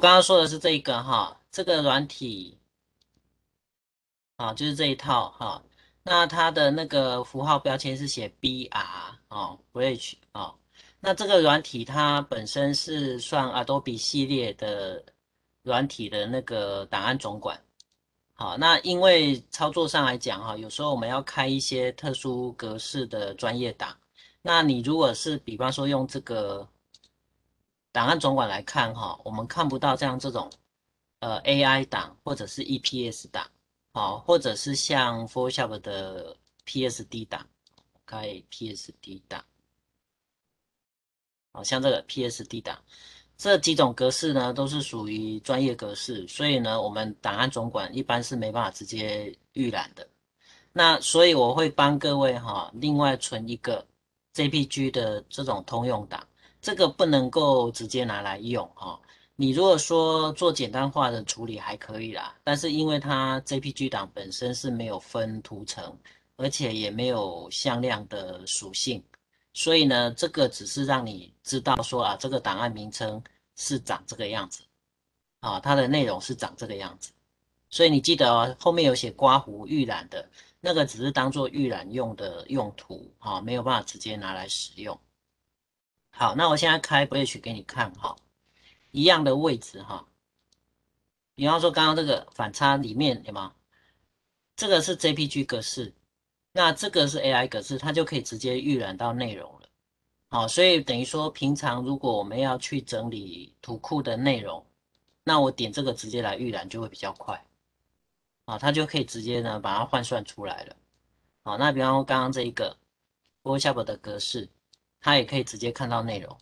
我刚刚说的是这一个哈，这个软体啊，就是这一套哈。那它的那个符号标签是写 BR 哦，Bridge 哦。那这个软体它本身是算 Adobe 系列的软体的那个档案总管。好，那因为操作上来讲哈，有时候我们要开一些特殊格式的专业档。那你如果是比方说用这个档案总管来看哈，我们看不到像这种呃 AI 档或者是 EPS 档，好，或者是像 Photoshop 的 PSD 档，开 PSD 档，好像这个 PSD 档。这几种格式呢，都是属于专业格式，所以呢，我们档案总管一般是没办法直接预览的。那所以我会帮各位哈，另外存一个 JPG 的这种通用档，这个不能够直接拿来用哈。你如果说做简单化的处理还可以啦，但是因为它 JPG 档本身是没有分图层，而且也没有向量的属性。所以呢，这个只是让你知道说啊，这个档案名称是长这个样子，啊，它的内容是长这个样子。所以你记得哦，后面有写刮胡预览的那个，只是当做预览用的用途，啊，没有办法直接拿来使用。好，那我现在开 Bridge 给你看哈，一样的位置哈。比方说刚刚这个反差里面有吗？这个是 JPG 格式。那这个是 AI 格式，它就可以直接预览到内容了。好，所以等于说，平常如果我们要去整理图库的内容，那我点这个直接来预览就会比较快。啊，它就可以直接呢把它换算出来了。好，那比方说刚刚这一个 Photoshop 的格式，它也可以直接看到内容。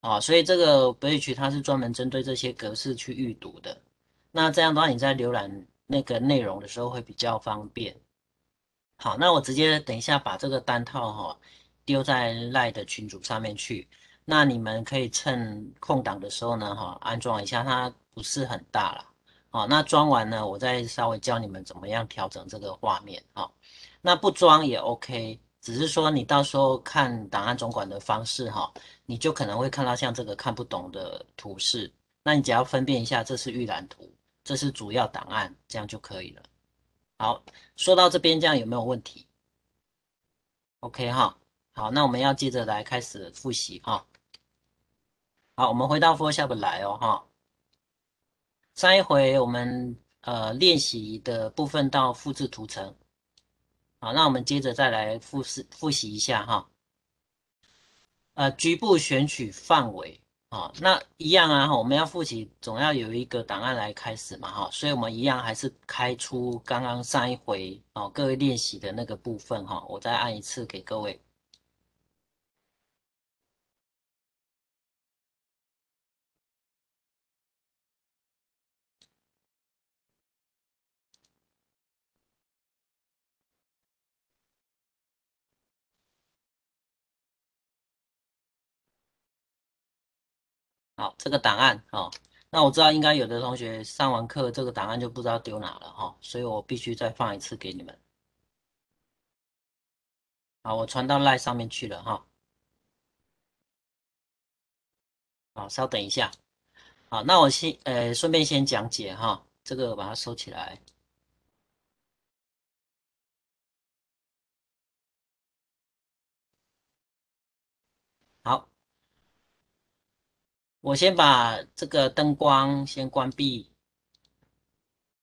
啊，所以这个 Bridge 它是专门针对这些格式去预读的。那这样的话，你在浏览那个内容的时候会比较方便。好，那我直接等一下把这个单套哈丢在赖的群组上面去。那你们可以趁空档的时候呢哈安装一下，它不是很大了。好，那装完呢，我再稍微教你们怎么样调整这个画面哈。那不装也 OK，只是说你到时候看档案总管的方式哈，你就可能会看到像这个看不懂的图示。那你只要分辨一下，这是预览图，这是主要档案，这样就可以了。好，说到这边，这样有没有问题？OK 哈，好，那我们要接着来开始复习哈。好，我们回到 Photoshop 来哦哈。上一回我们呃练习的部分到复制图层，好，那我们接着再来复试复习一下哈。呃，局部选取范围。啊，那一样啊，我们要复习，总要有一个档案来开始嘛，哈，所以我们一样还是开出刚刚上一回哦，各位练习的那个部分哈，我再按一次给各位。好，这个档案哦，那我知道应该有的同学上完课这个档案就不知道丢哪了哈，所以我必须再放一次给你们。好，我传到赖上面去了哈。好，稍等一下。好，那我先呃顺便先讲解哈，这个把它收起来。我先把这个灯光先关闭。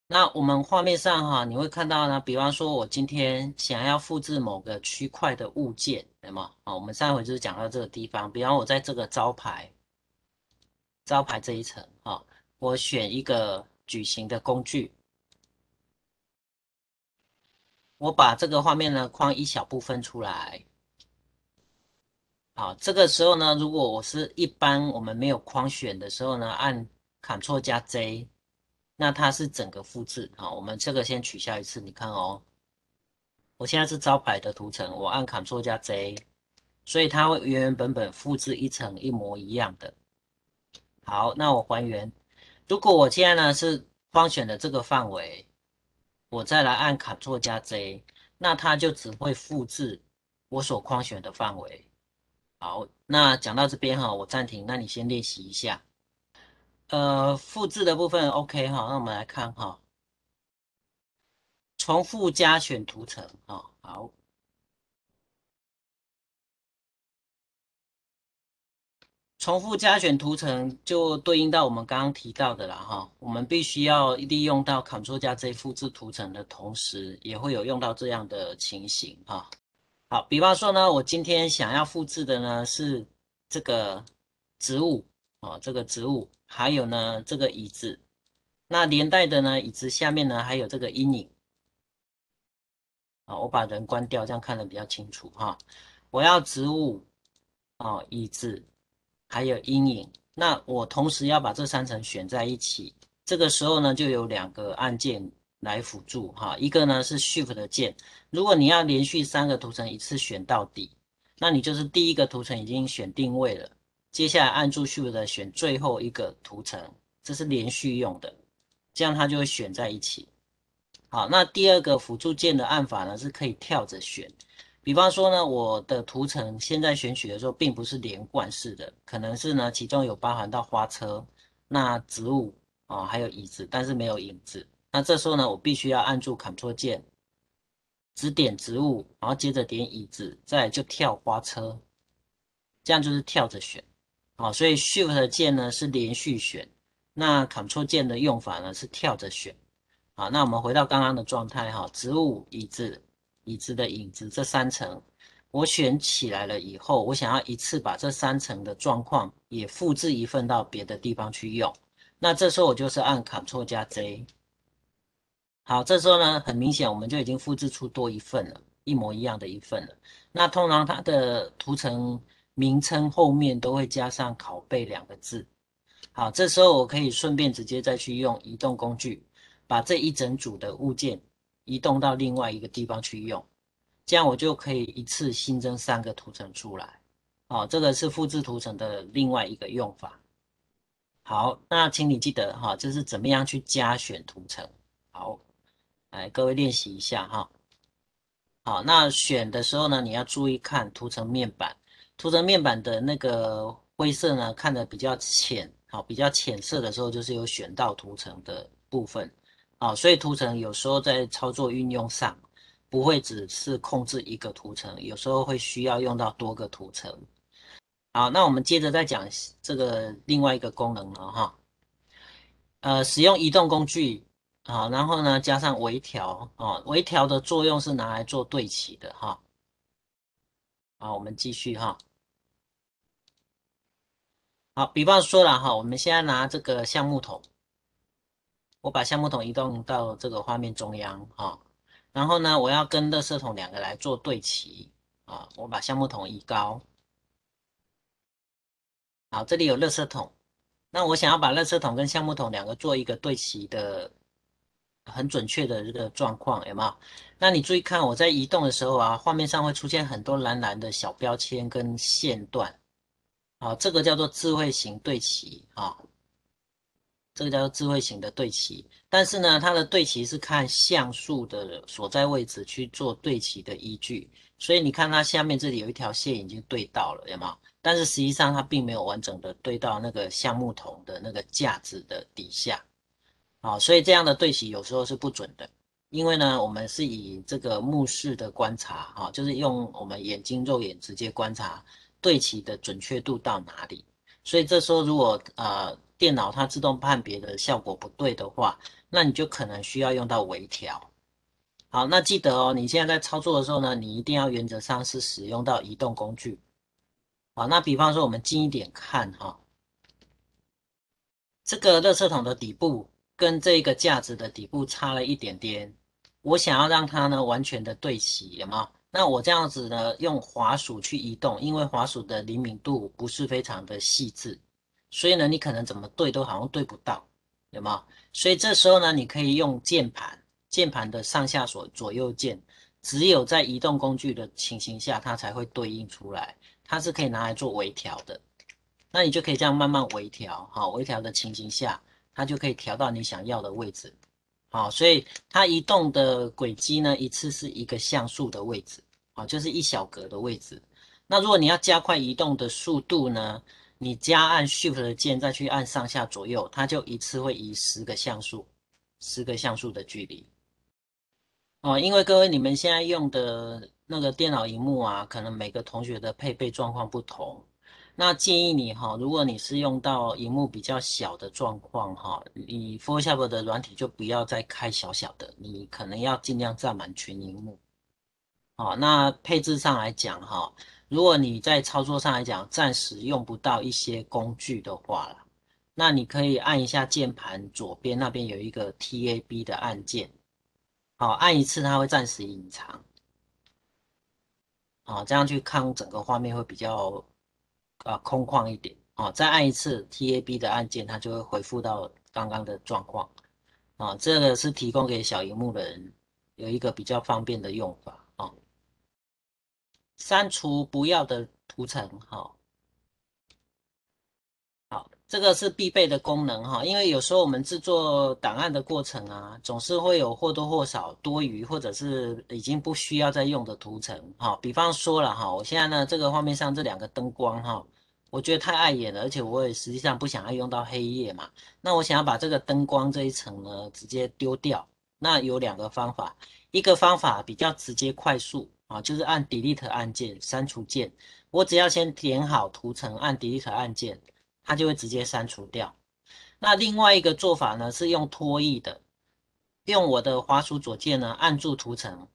那我们画面上哈，你会看到呢，比方说我今天想要复制某个区块的物件，对吗？啊，我们上一回就是讲到这个地方，比方我在这个招牌，招牌这一层啊，我选一个矩形的工具，我把这个画面呢框一小部分出来。好，这个时候呢，如果我是一般我们没有框选的时候呢，按 Ctrl 加 J，那它是整个复制。好，我们这个先取消一次，你看哦，我现在是招牌的图层，我按 Ctrl 加 J，所以它会原原本本复制一层一模一样的。好，那我还原。如果我现在呢是框选的这个范围，我再来按 Ctrl 加 J，那它就只会复制我所框选的范围。好，那讲到这边哈，我暂停。那你先练习一下。呃，复制的部分 OK 哈，那我们来看哈，重复加选图层啊，好，重复加选图层就对应到我们刚刚提到的了哈，我们必须要利用到 Ctrl 加 Z 复制图层的同时，也会有用到这样的情形哈。好，比方说呢，我今天想要复制的呢是这个植物哦，这个植物，还有呢这个椅子，那连带的呢椅子下面呢还有这个阴影。啊，我把人关掉，这样看得比较清楚哈。我要植物哦，椅子，还有阴影，那我同时要把这三层选在一起，这个时候呢就有两个按键。来辅助哈，一个呢是 Shift 的键，如果你要连续三个图层一次选到底，那你就是第一个图层已经选定位了，接下来按住 Shift 的选最后一个图层，这是连续用的，这样它就会选在一起。好，那第二个辅助键的按法呢是可以跳着选，比方说呢，我的图层现在选取的时候并不是连贯式的，可能是呢其中有包含到花车、那植物啊，还有椅子，但是没有影子。那这时候呢，我必须要按住 Ctrl 键，只点植物，然后接着点椅子，再就跳花车，这样就是跳着选。好，所以 Shift 键呢是连续选，那 Ctrl 键的用法呢是跳着选。好，那我们回到刚刚的状态哈，植物、椅子、椅子的影子这三层，我选起来了以后，我想要一次把这三层的状况也复制一份到别的地方去用，那这时候我就是按 Ctrl 加 Z。好，这时候呢，很明显我们就已经复制出多一份了，一模一样的一份了。那通常它的图层名称后面都会加上“拷贝”两个字。好，这时候我可以顺便直接再去用移动工具，把这一整组的物件移动到另外一个地方去用，这样我就可以一次新增三个图层出来。好，这个是复制图层的另外一个用法。好，那请你记得哈，这是怎么样去加选图层。好。来，各位练习一下哈。好，那选的时候呢，你要注意看图层面板，图层面板的那个灰色呢，看的比较浅，好，比较浅色的时候，就是有选到图层的部分，好，所以图层有时候在操作运用上，不会只是控制一个图层，有时候会需要用到多个图层。好，那我们接着再讲这个另外一个功能了哈。呃，使用移动工具。好，然后呢，加上微调啊，微调的作用是拿来做对齐的哈。好，我们继续哈。好，比方说了哈，我们现在拿这个橡木桶，我把橡木桶移动到这个画面中央哈，然后呢，我要跟垃圾桶两个来做对齐啊，我把橡木桶移高。好，这里有垃圾桶，那我想要把垃圾桶跟橡木桶两个做一个对齐的。很准确的这个状况有没有？那你注意看，我在移动的时候啊，画面上会出现很多蓝蓝的小标签跟线段，好，这个叫做智慧型对齐啊，这个叫做智慧型的对齐。但是呢，它的对齐是看像素的所在位置去做对齐的依据，所以你看它下面这里有一条线已经对到了，有没有？但是实际上它并没有完整的对到那个橡木桶的那个架子的底下。好，所以这样的对齐有时候是不准的，因为呢，我们是以这个目视的观察，哈，就是用我们眼睛肉眼直接观察对齐的准确度到哪里。所以这时候如果呃电脑它自动判别的效果不对的话，那你就可能需要用到微调。好，那记得哦，你现在在操作的时候呢，你一定要原则上是使用到移动工具。好，那比方说我们近一点看哈，这个热圾桶的底部。跟这个架子的底部差了一点点，我想要让它呢完全的对齐，有吗？那我这样子呢，用滑鼠去移动，因为滑鼠的灵敏度不是非常的细致，所以呢，你可能怎么对都好像对不到，有吗？所以这时候呢，你可以用键盘，键盘的上下左左右键，只有在移动工具的情形下，它才会对应出来，它是可以拿来做微调的，那你就可以这样慢慢微调，好，微调的情形下。它就可以调到你想要的位置，好，所以它移动的轨迹呢，一次是一个像素的位置，啊，就是一小格的位置。那如果你要加快移动的速度呢，你加按 Shift 的键，再去按上下左右，它就一次会移十个像素，十个像素的距离。哦，因为各位你们现在用的那个电脑荧幕啊，可能每个同学的配备状况不同。那建议你哈，如果你是用到荧幕比较小的状况哈，你 Photoshop 的软体就不要再开小小的，你可能要尽量占满全荧幕。哦，那配置上来讲哈，如果你在操作上来讲暂时用不到一些工具的话那你可以按一下键盘左边那边有一个 Tab 的按键。好，按一次它会暂时隐藏，好，这样去看整个画面会比较啊空旷一点，哦，再按一次 Tab 的按键，它就会恢复到刚刚的状况，啊，这个是提供给小荧幕的人有一个比较方便的用法，啊，删除不要的图层，哈。这个是必备的功能哈，因为有时候我们制作档案的过程啊，总是会有或多或少多余或者是已经不需要再用的图层哈。比方说了哈，我现在呢这个画面上这两个灯光哈，我觉得太碍眼了，而且我也实际上不想要用到黑夜嘛。那我想要把这个灯光这一层呢直接丢掉，那有两个方法，一个方法比较直接快速啊，就是按 Delete 按键删除键，我只要先填好图层，按 Delete 按键。它就会直接删除掉。那另外一个做法呢，是用拖曳的，用我的滑鼠左键呢按住图层，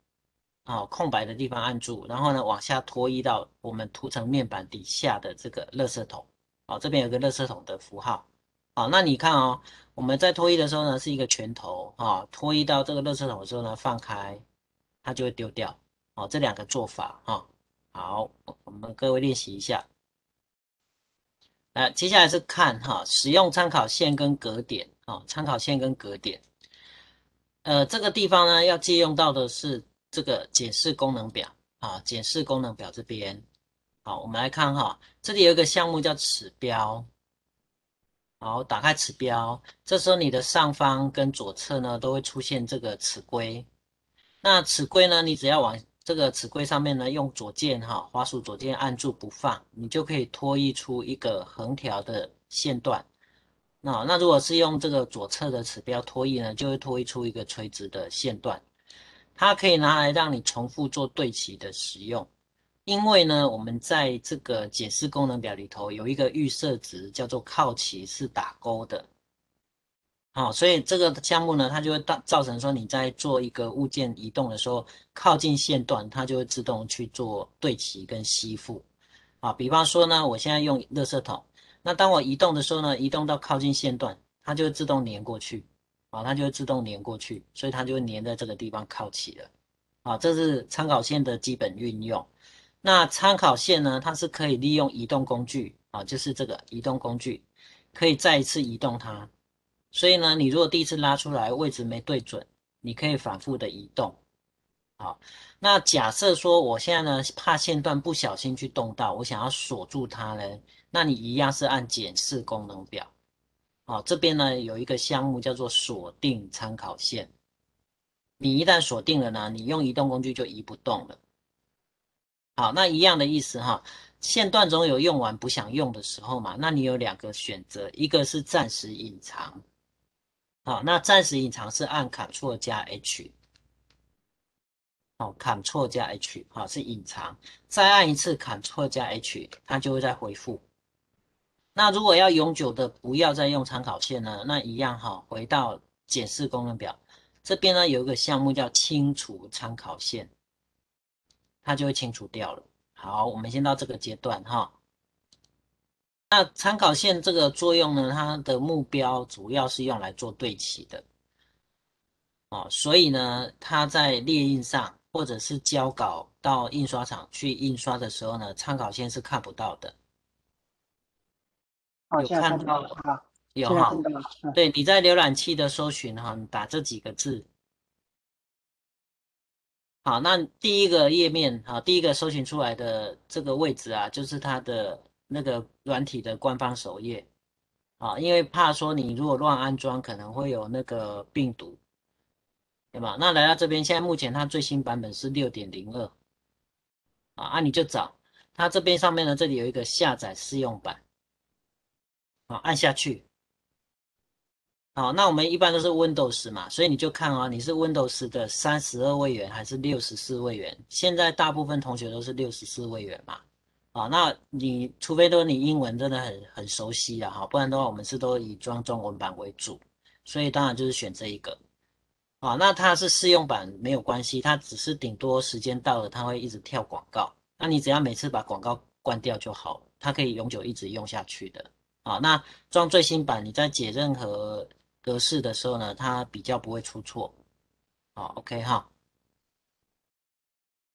啊，空白的地方按住，然后呢往下拖曳到我们图层面板底下的这个垃圾桶，好，这边有个垃圾桶的符号，好，那你看哦，我们在拖曳的时候呢是一个拳头，啊，拖曳到这个垃圾桶的时候呢放开，它就会丢掉，哦，这两个做法，哈，好，我们各位练习一下。呃，接下来是看哈，使用参考线跟格点啊，参考线跟格点。呃，这个地方呢，要借用到的是这个检视功能表啊，检视功能表这边。好，我们来看哈，这里有一个项目叫尺标。好，打开尺标，这时候你的上方跟左侧呢，都会出现这个尺规。那尺规呢，你只要往这个尺规上面呢，用左键哈，滑鼠左键按住不放，你就可以拖曳出一个横条的线段。那那如果是用这个左侧的尺标拖曳呢，就会拖曳出一个垂直的线段。它可以拿来让你重复做对齐的使用。因为呢，我们在这个解释功能表里头有一个预设值叫做靠齐是打勾的。好，所以这个项目呢，它就会造造成说你在做一个物件移动的时候，靠近线段，它就会自动去做对齐跟吸附。啊，比方说呢，我现在用垃圾桶，那当我移动的时候呢，移动到靠近线段，它就会自动粘过去。啊，它就会自动粘过去，所以它就会粘在这个地方靠齐了。啊，这是参考线的基本运用。那参考线呢，它是可以利用移动工具，啊，就是这个移动工具，可以再一次移动它。所以呢，你如果第一次拉出来位置没对准，你可以反复的移动。好，那假设说我现在呢怕线段不小心去动到，我想要锁住它呢，那你一样是按检视功能表。好，这边呢有一个项目叫做锁定参考线。你一旦锁定了呢，你用移动工具就移不动了。好，那一样的意思哈。线段总有用完不想用的时候嘛，那你有两个选择，一个是暂时隐藏。好，那暂时隐藏是按 Ctrl 加 H，好，Ctrl 加 H，好是隐藏，再按一次 Ctrl 加 H，它就会再恢复。那如果要永久的不要再用参考线呢？那一样哈，回到检视功能表这边呢，有一个项目叫清除参考线，它就会清除掉了。好，我们先到这个阶段哈。那参考线这个作用呢，它的目标主要是用来做对齐的，哦，所以呢，它在列印上或者是交稿到印刷厂去印刷的时候呢，参考线是看不到的。有看到了，有哈，对，你在浏览器的搜寻哈，你打这几个字，好，那第一个页面啊，第一个搜寻出来的这个位置啊，就是它的。那个软体的官方首页，啊，因为怕说你如果乱安装，可能会有那个病毒，对吧？那来到这边，现在目前它最新版本是六点零二，啊，啊，你就找它这边上面呢，这里有一个下载试用版，好，按下去。好，那我们一般都是 Windows 嘛，所以你就看哦，你是 Windows 的三十二位元还是六十四位元？现在大部分同学都是六十四位元嘛。好，那你除非说你英文真的很很熟悉啊，哈，不然的话我们是都以装中文版为主，所以当然就是选这一个。啊，那它是试用版没有关系，它只是顶多时间到了它会一直跳广告，那你只要每次把广告关掉就好，它可以永久一直用下去的。啊，那装最新版，你在解任何。格式的时候呢，它比较不会出错。好，OK 哈。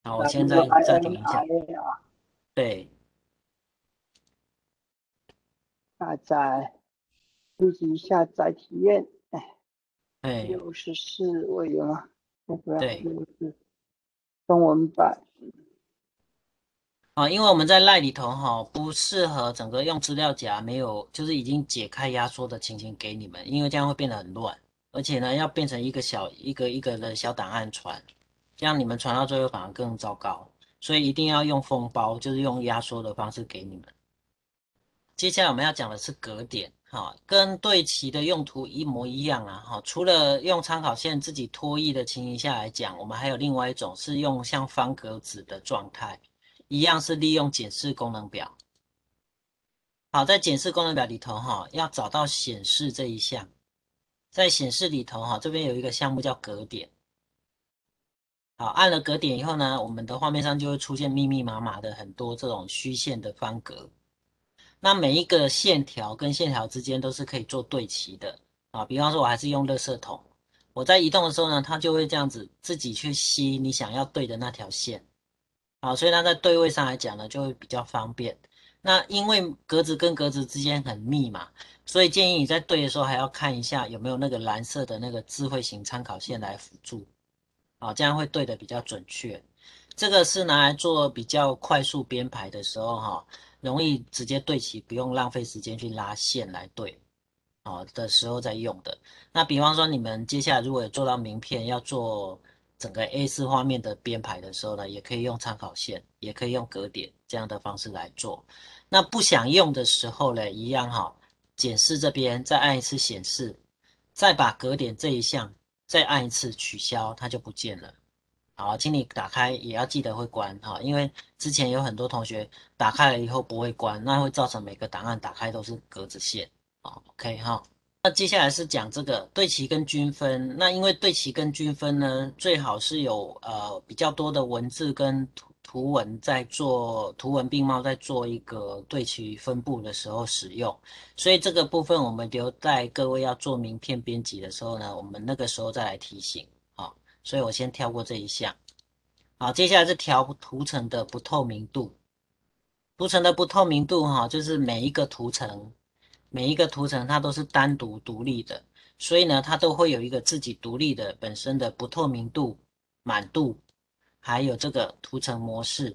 好，我现在暂停一下。对。下载，自己下载体验。哎。六十四位元啊，对。中文版。啊，因为我们在赖里头哈，不适合整个用资料夹没有，就是已经解开压缩的情形给你们，因为这样会变得很乱，而且呢，要变成一个小一个一个的小档案传，这样你们传到最后反而更糟糕，所以一定要用封包，就是用压缩的方式给你们。接下来我们要讲的是格点，哈，跟对齐的用途一模一样啊，哈，除了用参考线自己拖曳的情形下来讲，我们还有另外一种是用像方格子的状态。一样是利用检视功能表。好，在检视功能表里头，哈，要找到显示这一项，在显示里头，哈，这边有一个项目叫格点。好，按了格点以后呢，我们的画面上就会出现密密麻麻的很多这种虚线的方格。那每一个线条跟线条之间都是可以做对齐的。啊，比方说，我还是用垃圾桶，我在移动的时候呢，它就会这样子自己去吸你想要对的那条线。好，所以它在对位上来讲呢，就会比较方便。那因为格子跟格子之间很密嘛，所以建议你在对的时候还要看一下有没有那个蓝色的那个智慧型参考线来辅助，啊，这样会对的比较准确。这个是拿来做比较快速编排的时候哈，容易直接对齐，不用浪费时间去拉线来对，啊的时候在用的。那比方说你们接下来如果有做到名片要做。整个 A4 画面的编排的时候呢，也可以用参考线，也可以用格点这样的方式来做。那不想用的时候呢，一样哈，检视这边再按一次显示，再把格点这一项再按一次取消，它就不见了。好，请你打开也要记得会关哈，因为之前有很多同学打开了以后不会关，那会造成每个档案打开都是格子线。好，OK 哈。那接下来是讲这个对齐跟均分。那因为对齐跟均分呢，最好是有呃比较多的文字跟图图文在做图文并茂，在做一个对齐分布的时候使用。所以这个部分我们留在各位要做名片编辑的时候呢，我们那个时候再来提醒。好，所以我先跳过这一项。好，接下来是调图层的不透明度。图层的不透明度哈，就是每一个图层。每一个图层它都是单独独立的，所以呢，它都会有一个自己独立的本身的不透明度、满度，还有这个图层模式。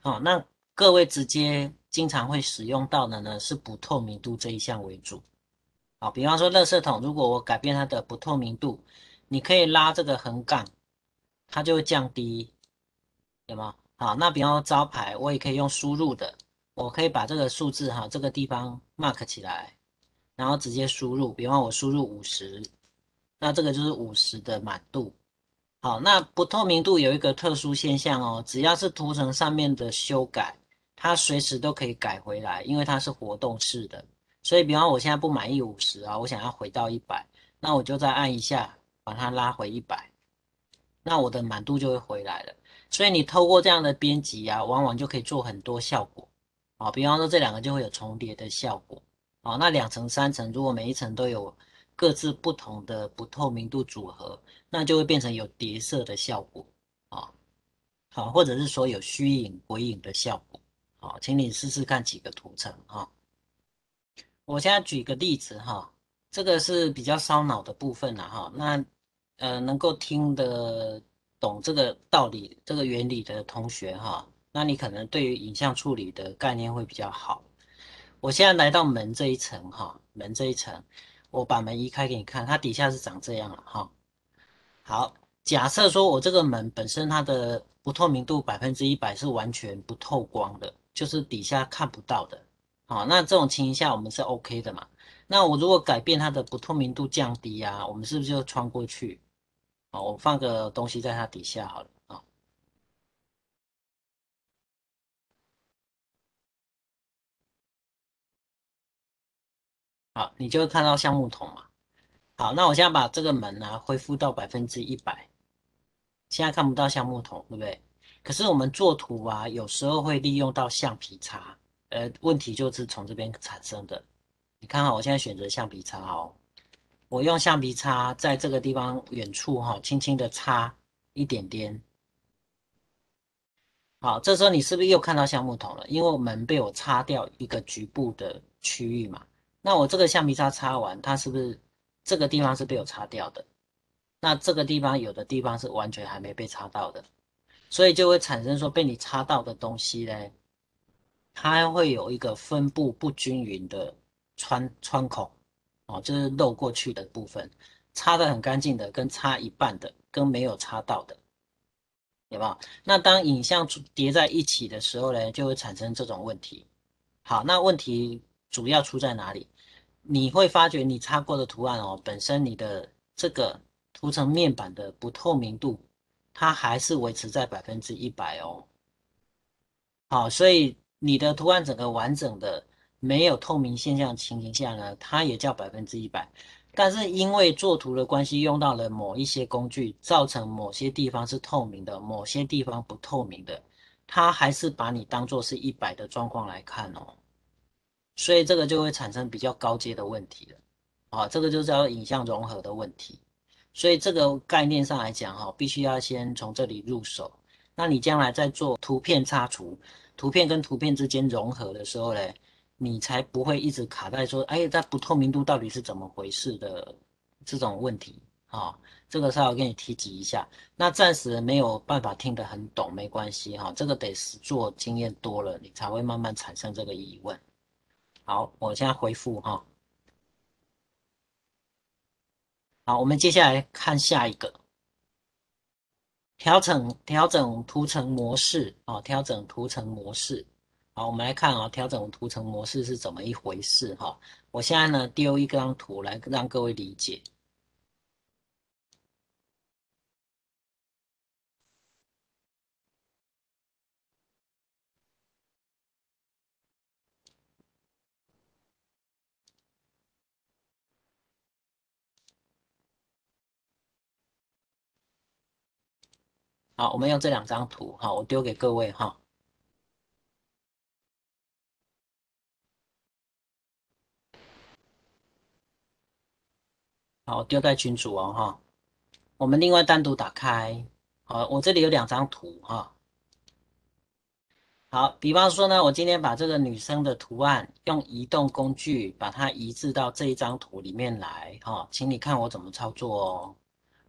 好，那各位直接经常会使用到的呢，是不透明度这一项为主。好，比方说，垃圾桶，如果我改变它的不透明度，你可以拉这个横杠，它就会降低，有吗？好，那比方说招牌，我也可以用输入的。我可以把这个数字哈，这个地方 mark 起来，然后直接输入。比方我输入五十，那这个就是五十的满度。好，那不透明度有一个特殊现象哦，只要是图层上面的修改，它随时都可以改回来，因为它是活动式的。所以，比方我现在不满意五十啊，我想要回到一百，那我就再按一下，把它拉回一百，那我的满度就会回来了。所以你透过这样的编辑啊，往往就可以做很多效果。啊，比方说这两个就会有重叠的效果。啊，那两层、三层，如果每一层都有各自不同的不透明度组合，那就会变成有叠色的效果。啊，好，或者是说有虚影、鬼影的效果。好，请你试试看几个图层。哈，我现在举个例子。哈，这个是比较烧脑的部分了。哈，那呃，能够听得懂这个道理、这个原理的同学，哈。那你可能对于影像处理的概念会比较好。我现在来到门这一层哈，门这一层，我把门移开给你看，它底下是长这样了哈。好，假设说我这个门本身它的不透明度百分之一百是完全不透光的，就是底下看不到的。好，那这种情形下我们是 OK 的嘛？那我如果改变它的不透明度降低啊，我们是不是就穿过去？好，我放个东西在它底下好了好，你就看到橡木桶嘛。好，那我现在把这个门呢恢复到百分之一百，现在看不到橡木桶，对不对？可是我们做图啊，有时候会利用到橡皮擦，呃，问题就是从这边产生的。你看哈，我现在选择橡皮擦哦，我用橡皮擦在这个地方远处哈，轻轻的擦一点点。好，这时候你是不是又看到橡木桶了？因为门被我擦掉一个局部的区域嘛。那我这个橡皮擦擦完，它是不是这个地方是被我擦掉的？那这个地方有的地方是完全还没被擦到的。所以就会产生说被你擦到的东西呢，它会有一个分布不均匀的穿穿孔，哦，就是漏过去的部分，擦的很干净的跟擦一半的跟没有擦到的，有没有？那当影像叠在一起的时候呢，就会产生这种问题。好，那问题主要出在哪里？你会发觉你擦过的图案哦，本身你的这个涂层面板的不透明度。它还是维持在百分之一百哦，好，所以你的图案整个完整的没有透明现象情形下呢，它也叫百分之一百。但是因为做图的关系，用到了某一些工具，造成某些地方是透明的，某些地方不透明的，它还是把你当做是一百的状况来看哦，所以这个就会产生比较高阶的问题了，啊，这个就叫影像融合的问题。所以这个概念上来讲，哈，必须要先从这里入手。那你将来在做图片擦除、图片跟图片之间融合的时候呢，你才不会一直卡在说，哎，它不透明度到底是怎么回事的这种问题啊。这个稍微跟你提及一下。那暂时没有办法听得很懂，没关系哈，这个得是做经验多了，你才会慢慢产生这个疑问。好，我现在回复哈。好，我们接下来看下一个，调整调整图层模式啊，调整图层模式。好，我们来看啊，调整图层模式是怎么一回事哈？我现在呢丢一张图来让各位理解。好，我们用这两张图，好，我丢给各位哈。好，丢在群组哦哈。我们另外单独打开，好，我这里有两张图哈。好，比方说呢，我今天把这个女生的图案用移动工具把它移至到这一张图里面来哈，请你看我怎么操作哦。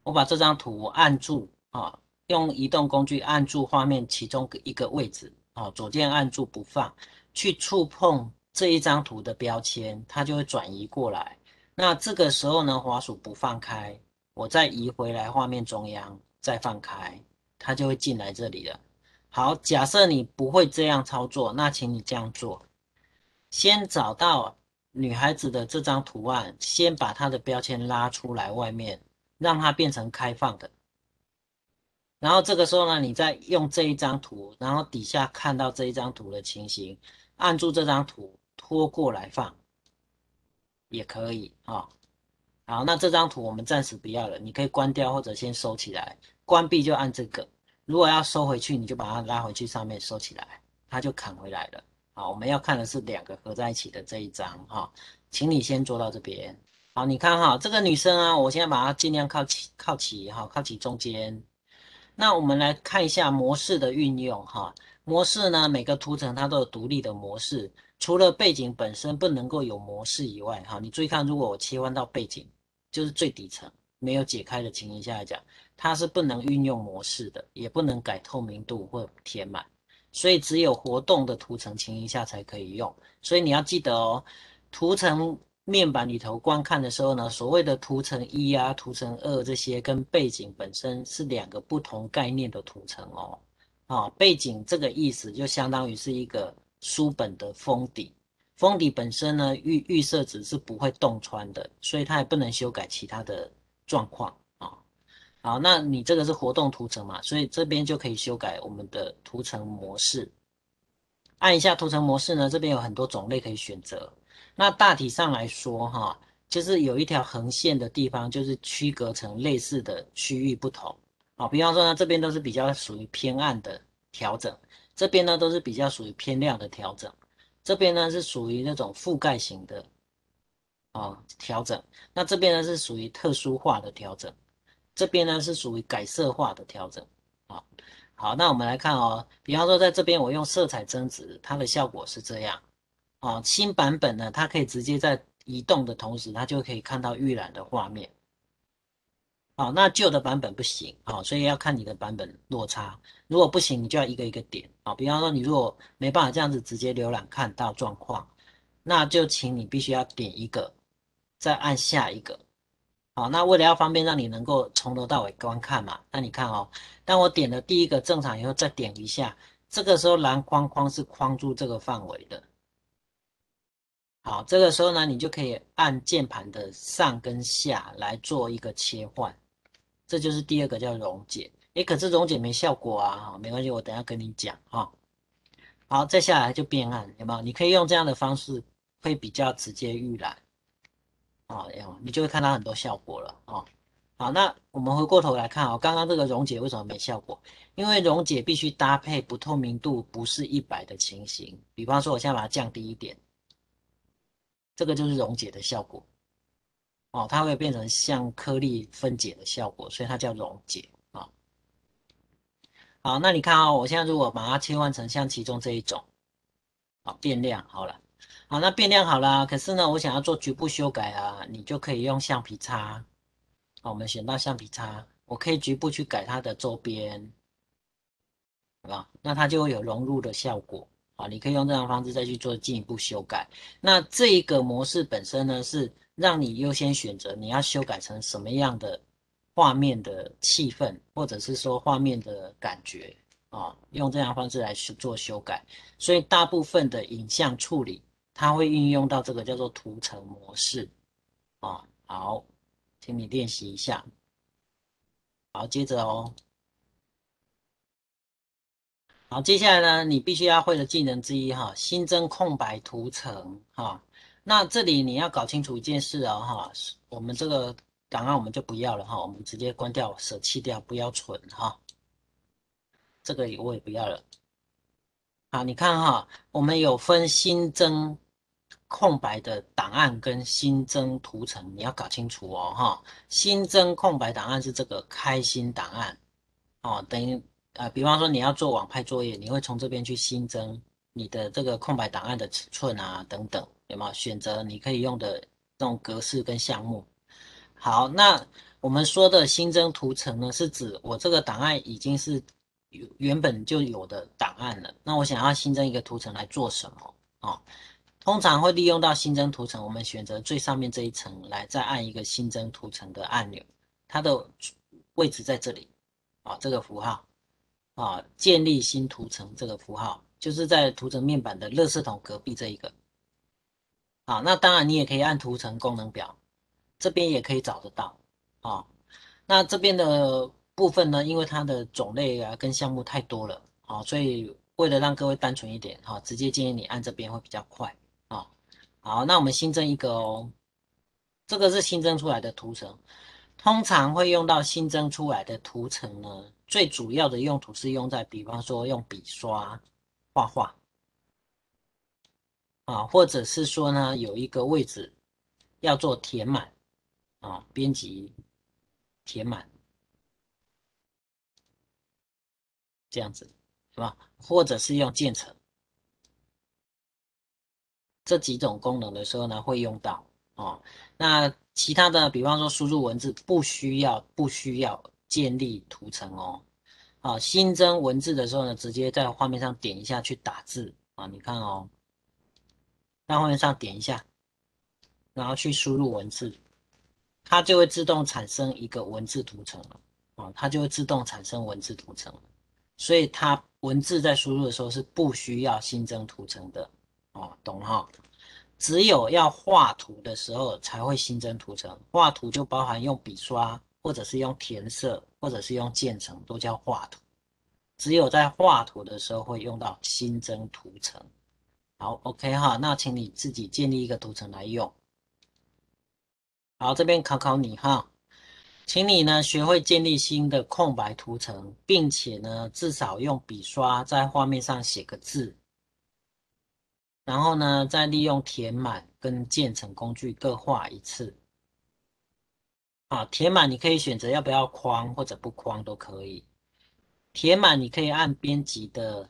我把这张图按住啊。用移动工具按住画面其中一个位置，哦，左键按住不放，去触碰这一张图的标签，它就会转移过来。那这个时候呢，滑鼠不放开，我再移回来画面中央，再放开，它就会进来这里了。好，假设你不会这样操作，那请你这样做：先找到女孩子的这张图案，先把它的标签拉出来外面，让它变成开放的。然后这个时候呢，你再用这一张图，然后底下看到这一张图的情形，按住这张图拖过来放，也可以啊。好，那这张图我们暂时不要了，你可以关掉或者先收起来。关闭就按这个，如果要收回去，你就把它拉回去上面收起来，它就砍回来了。好，我们要看的是两个合在一起的这一张哈，请你先做到这边。好，你看哈，这个女生啊，我现在把它尽量靠齐靠齐哈，靠齐中间。那我们来看一下模式的运用哈。模式呢，每个图层它都有独立的模式，除了背景本身不能够有模式以外，哈，你注意看，如果我切换到背景，就是最底层没有解开的情形下来讲，它是不能运用模式的，也不能改透明度或填满，所以只有活动的图层情形下才可以用。所以你要记得哦，图层。面板里头观看的时候呢，所谓的图层一啊、图层二这些跟背景本身是两个不同概念的图层哦。啊，背景这个意思就相当于是一个书本的封底，封底本身呢预预设值是不会洞穿的，所以它也不能修改其他的状况啊。好，那你这个是活动图层嘛，所以这边就可以修改我们的图层模式。按一下图层模式呢，这边有很多种类可以选择。那大体上来说哈，就是有一条横线的地方，就是区隔成类似的区域不同。啊，比方说呢，这边都是比较属于偏暗的调整，这边呢都是比较属于偏亮的调整，这边呢是属于那种覆盖型的啊调整，那这边呢是属于特殊化的调整，这边呢是属于改色化的调整。啊，好，那我们来看哦，比方说在这边我用色彩增值，它的效果是这样。啊，新版本呢，它可以直接在移动的同时，它就可以看到预览的画面。好，那旧的版本不行啊，所以要看你的版本落差。如果不行，你就要一个一个点啊。比方说，你如果没办法这样子直接浏览看到状况，那就请你必须要点一个，再按下一个。好，那为了要方便让你能够从头到尾观看嘛，那你看哦，当我点了第一个正常以后，再点一下，这个时候蓝框框是框住这个范围的。好，这个时候呢，你就可以按键盘的上跟下来做一个切换。这就是第二个叫溶解，诶，可是溶解没效果啊，哈，没关系，我等下跟你讲哈。好，再下来就变暗，有没有？你可以用这样的方式，会比较直接预览，啊，有，你就会看到很多效果了，哦。好，那我们回过头来看哦，刚刚这个溶解为什么没效果？因为溶解必须搭配不透明度不是一百的情形，比方说我现在把它降低一点，这个就是溶解的效果。哦，它会变成像颗粒分解的效果，所以它叫溶解啊。好，那你看啊，我现在如果把它切换成像其中这一种，好变亮好了。好，那变亮好了，可是呢，我想要做局部修改啊，你就可以用橡皮擦。好，我们选到橡皮擦，我可以局部去改它的周边，好吧？那它就会有融入的效果。好，你可以用这样方式再去做进一步修改。那这一个模式本身呢是。让你优先选择你要修改成什么样的画面的气氛，或者是说画面的感觉啊，用这样方式来去做修改。所以大部分的影像处理，它会运用到这个叫做图层模式啊。好，请你练习一下。好，接着哦。好，接下来呢，你必须要会的技能之一哈，新增空白图层哈。那这里你要搞清楚一件事哦，哈，我们这个档案我们就不要了哈，我们直接关掉，舍弃掉，不要存哈。这个我也不要了。好，你看哈，我们有分新增空白的档案跟新增图层，你要搞清楚哦，哈。新增空白档案是这个开心档案，哦，等于呃，比方说你要做网派作业，你会从这边去新增你的这个空白档案的尺寸啊，等等。有没有选择你可以用的这种格式跟项目？好，那我们说的新增图层呢，是指我这个档案已经是原本就有的档案了。那我想要新增一个图层来做什么？哦，通常会利用到新增图层，我们选择最上面这一层来，再按一个新增图层的按钮，它的位置在这里啊，这个符号啊，建立新图层这个符号，就是在图层面板的垃圾桶隔壁这一个。好，那当然你也可以按图层功能表，这边也可以找得到。啊，那这边的部分呢，因为它的种类啊跟项目太多了，啊，所以为了让各位单纯一点，哈，直接建议你按这边会比较快。啊，好，那我们新增一个哦，这个是新增出来的图层，通常会用到新增出来的图层呢，最主要的用途是用在，比方说用笔刷画画。啊，或者是说呢，有一个位置要做填满啊，编辑填满这样子是吧？或者是用渐层这几种功能的时候呢，会用到哦。那其他的，比方说输入文字，不需要不需要建立图层哦。好，新增文字的时候呢，直接在画面上点一下去打字啊，你看哦。在画面上点一下，然后去输入文字，它就会自动产生一个文字图层了。哦，它就会自动产生文字图层所以它文字在输入的时候是不需要新增图层的。哦，懂哈？只有要画图的时候才会新增图层。画图就包含用笔刷，或者是用填色，或者是用渐层，都叫画图。只有在画图的时候会用到新增图层。好，OK 哈，那请你自己建立一个图层来用。好，这边考考你哈，请你呢学会建立新的空白图层，并且呢至少用笔刷在画面上写个字，然后呢再利用填满跟渐层工具各画一次。啊，填满你可以选择要不要框或者不框都可以。填满你可以按编辑的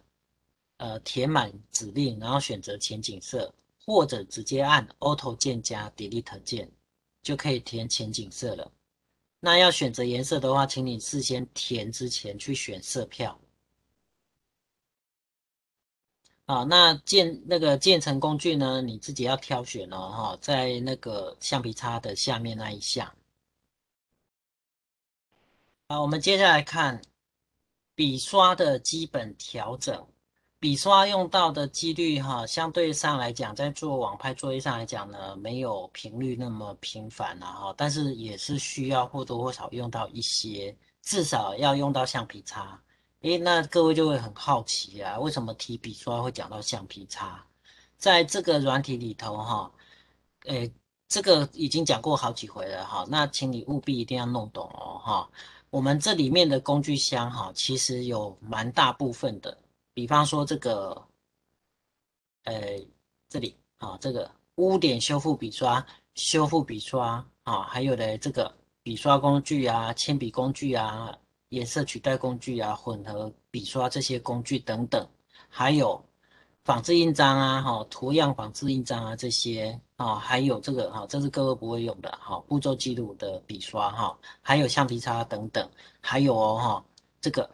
呃填满指令，然后选择前景色，或者直接按 Auto 键加 Delete 键。就可以填前景色了。那要选择颜色的话，请你事先填之前去选色票。啊，那建那个建成工具呢，你自己要挑选哦，哈，在那个橡皮擦的下面那一项。好，我们接下来看笔刷的基本调整。笔刷用到的几率哈，相对上来讲，在做网拍作业上来讲呢，没有频率那么频繁了哈，但是也是需要或多或少用到一些，至少要用到橡皮擦。诶，那各位就会很好奇啊，为什么提笔刷会讲到橡皮擦？在这个软体里头哈，诶，这个已经讲过好几回了哈，那请你务必一定要弄懂哦哈。我们这里面的工具箱哈，其实有蛮大部分的。比方说这个，呃，这里啊，这个污点修复笔刷、修复笔刷啊，还有的这个笔刷工具啊、铅笔工具啊、颜色取代工具啊、混合笔刷这些工具等等，还有仿制印章啊、哈图样仿制印章啊这些啊，还有这个哈，这是各位不会用的哈，步骤记录的笔刷哈，还有橡皮擦等等，还有哦哈，这个。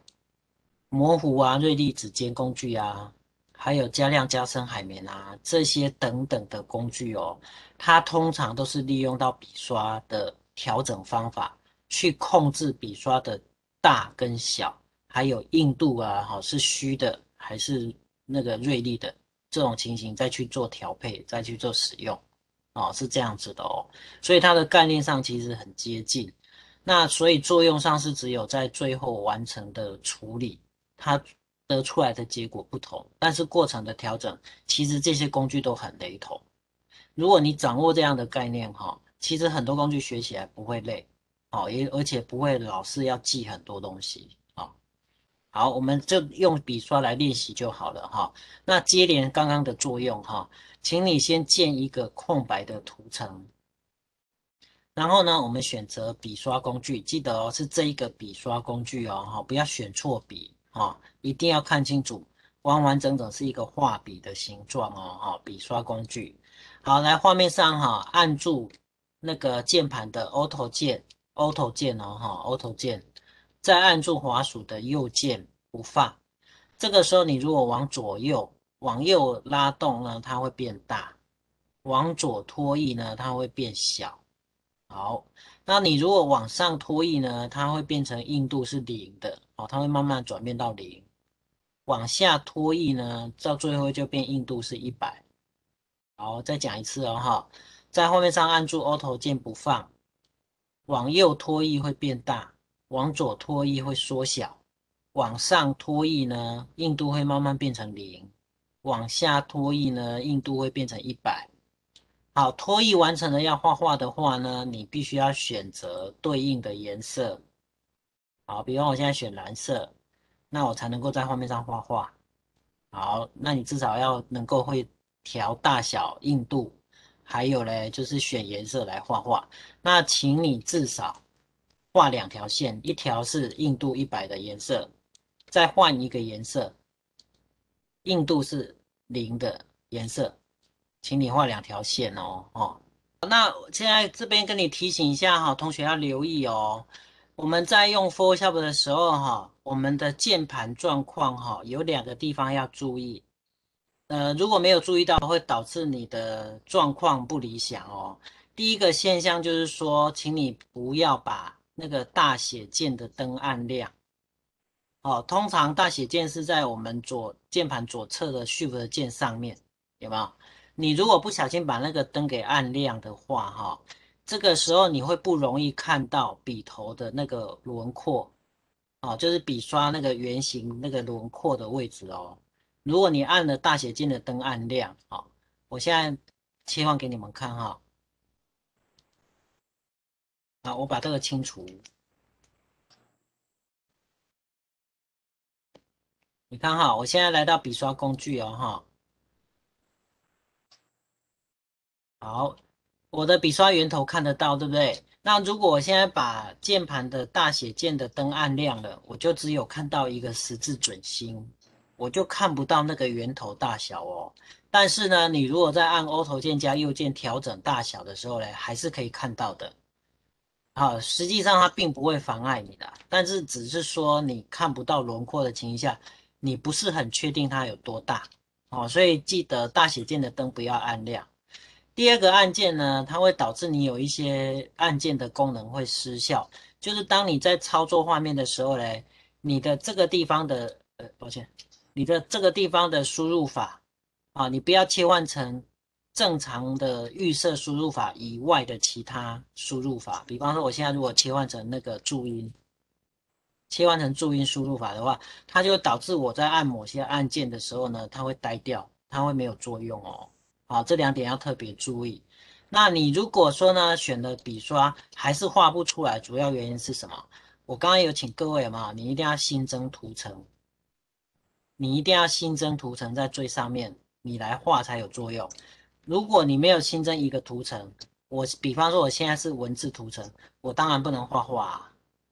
模糊啊，锐利指尖工具啊，还有加亮加深海绵啊，这些等等的工具哦，它通常都是利用到笔刷的调整方法，去控制笔刷的大跟小，还有硬度啊，哈是虚的还是那个锐利的这种情形，再去做调配，再去做使用，哦，是这样子的哦，所以它的概念上其实很接近，那所以作用上是只有在最后完成的处理。它得出来的结果不同，但是过程的调整，其实这些工具都很雷同。如果你掌握这样的概念哈，其实很多工具学起来不会累，哦，也而且不会老是要记很多东西啊。好，我们就用笔刷来练习就好了哈。那接连刚刚的作用哈，请你先建一个空白的图层，然后呢，我们选择笔刷工具，记得哦，是这一个笔刷工具哦，哈，不要选错笔。啊，一定要看清楚，完完整整是一个画笔的形状哦。哈，笔刷工具。好，来画面上哈，按住那个键盘的 Auto 键，Auto 键哦，哈，Auto 键，再按住滑鼠的右键不放。这个时候你如果往左右往右拉动呢，它会变大；往左拖移呢，它会变小。好，那你如果往上拖移呢，它会变成硬度是零的。哦，它会慢慢转变到零，往下拖移呢，到最后就变硬度是一百。好，再讲一次哦，哈，在画面上按住 Auto 键不放，往右拖移会变大，往左拖移会缩小，往上拖移呢，硬度会慢慢变成零，往下拖移呢，硬度会变成一百。好，拖移完成了要画画的话呢，你必须要选择对应的颜色。好，比方我现在选蓝色，那我才能够在画面上画画。好，那你至少要能够会调大小、硬度，还有嘞就是选颜色来画画。那请你至少画两条线，一条是硬度一百的颜色，再换一个颜色，硬度是零的颜色，请你画两条线哦。哦，那现在这边跟你提醒一下哈，同学要留意哦。我们在用 Photoshop 的时候，哈，我们的键盘状况，哈，有两个地方要注意。呃，如果没有注意到，会导致你的状况不理想哦。第一个现象就是说，请你不要把那个大写键的灯按亮。哦，通常大写键是在我们左键盘左侧的 Shift 键上面，有没有？你如果不小心把那个灯给按亮的话，哈，这个时候你会不容易看到笔头的那个轮廓，哦，就是笔刷那个圆形那个轮廓的位置哦。如果你按了大写键的灯按亮，好，我现在切换给你们看哈。好，我把这个清除。你看哈，我现在来到笔刷工具哦哈。好，我的笔刷源头看得到，对不对？那如果我现在把键盘的大写键的灯按亮了，我就只有看到一个十字准心。我就看不到那个源头大小哦，但是呢，你如果在按 Alt 键加右键调整大小的时候呢，还是可以看到的。好，实际上它并不会妨碍你的，但是只是说你看不到轮廓的情况下，你不是很确定它有多大哦，所以记得大写键的灯不要按亮。第二个按键呢，它会导致你有一些按键的功能会失效，就是当你在操作画面的时候呢，你的这个地方的呃，抱歉。你的这个地方的输入法啊，你不要切换成正常的预设输入法以外的其他输入法。比方说，我现在如果切换成那个注音，切换成注音输入法的话，它就导致我在按某些按键的时候呢，它会呆掉，它会没有作用哦。好，这两点要特别注意。那你如果说呢，选的笔刷还是画不出来，主要原因是什么？我刚刚有请各位嘛，你一定要新增图层。你一定要新增图层在最上面，你来画才有作用。如果你没有新增一个图层，我比方说我现在是文字图层，我当然不能画画，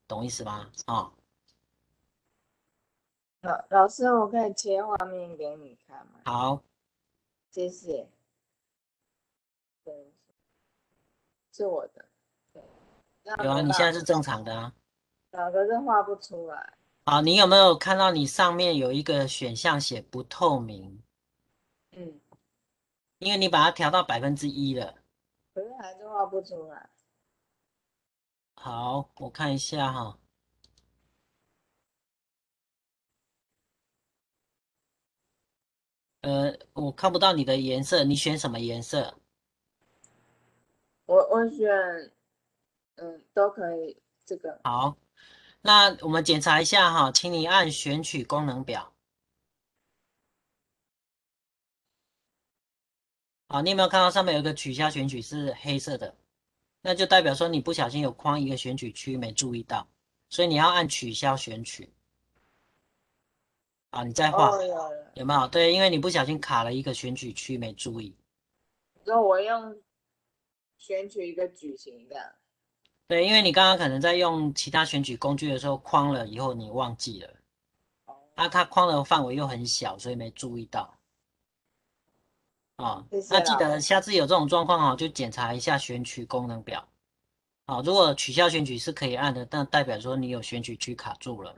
懂意思吗？啊，老老师，我可以切画面给你看吗？好，谢谢。对，是我的。对，有啊，你现在是正常的啊。哪个是画不出来？好，你有没有看到你上面有一个选项写不透明？嗯，因为你把它调到百分之一了。可是还是画不出来。好，我看一下哈。呃，我看不到你的颜色，你选什么颜色？我我选，嗯，都可以，这个。好。那我们检查一下哈，请你按选取功能表。好，你有没有看到上面有个取消选取是黑色的？那就代表说你不小心有框一个选取区没注意到，所以你要按取消选取。啊，你再画，有没有？对，因为你不小心卡了一个选取区没注意。那我用选取一个矩形的。对，因为你刚刚可能在用其他选取工具的时候框了以后，你忘记了，啊，它框的范围又很小，所以没注意到。啊，那记得下次有这种状况哈，就检查一下选取功能表。好，如果取消选取是可以按的，但代表说你有选取区卡住了。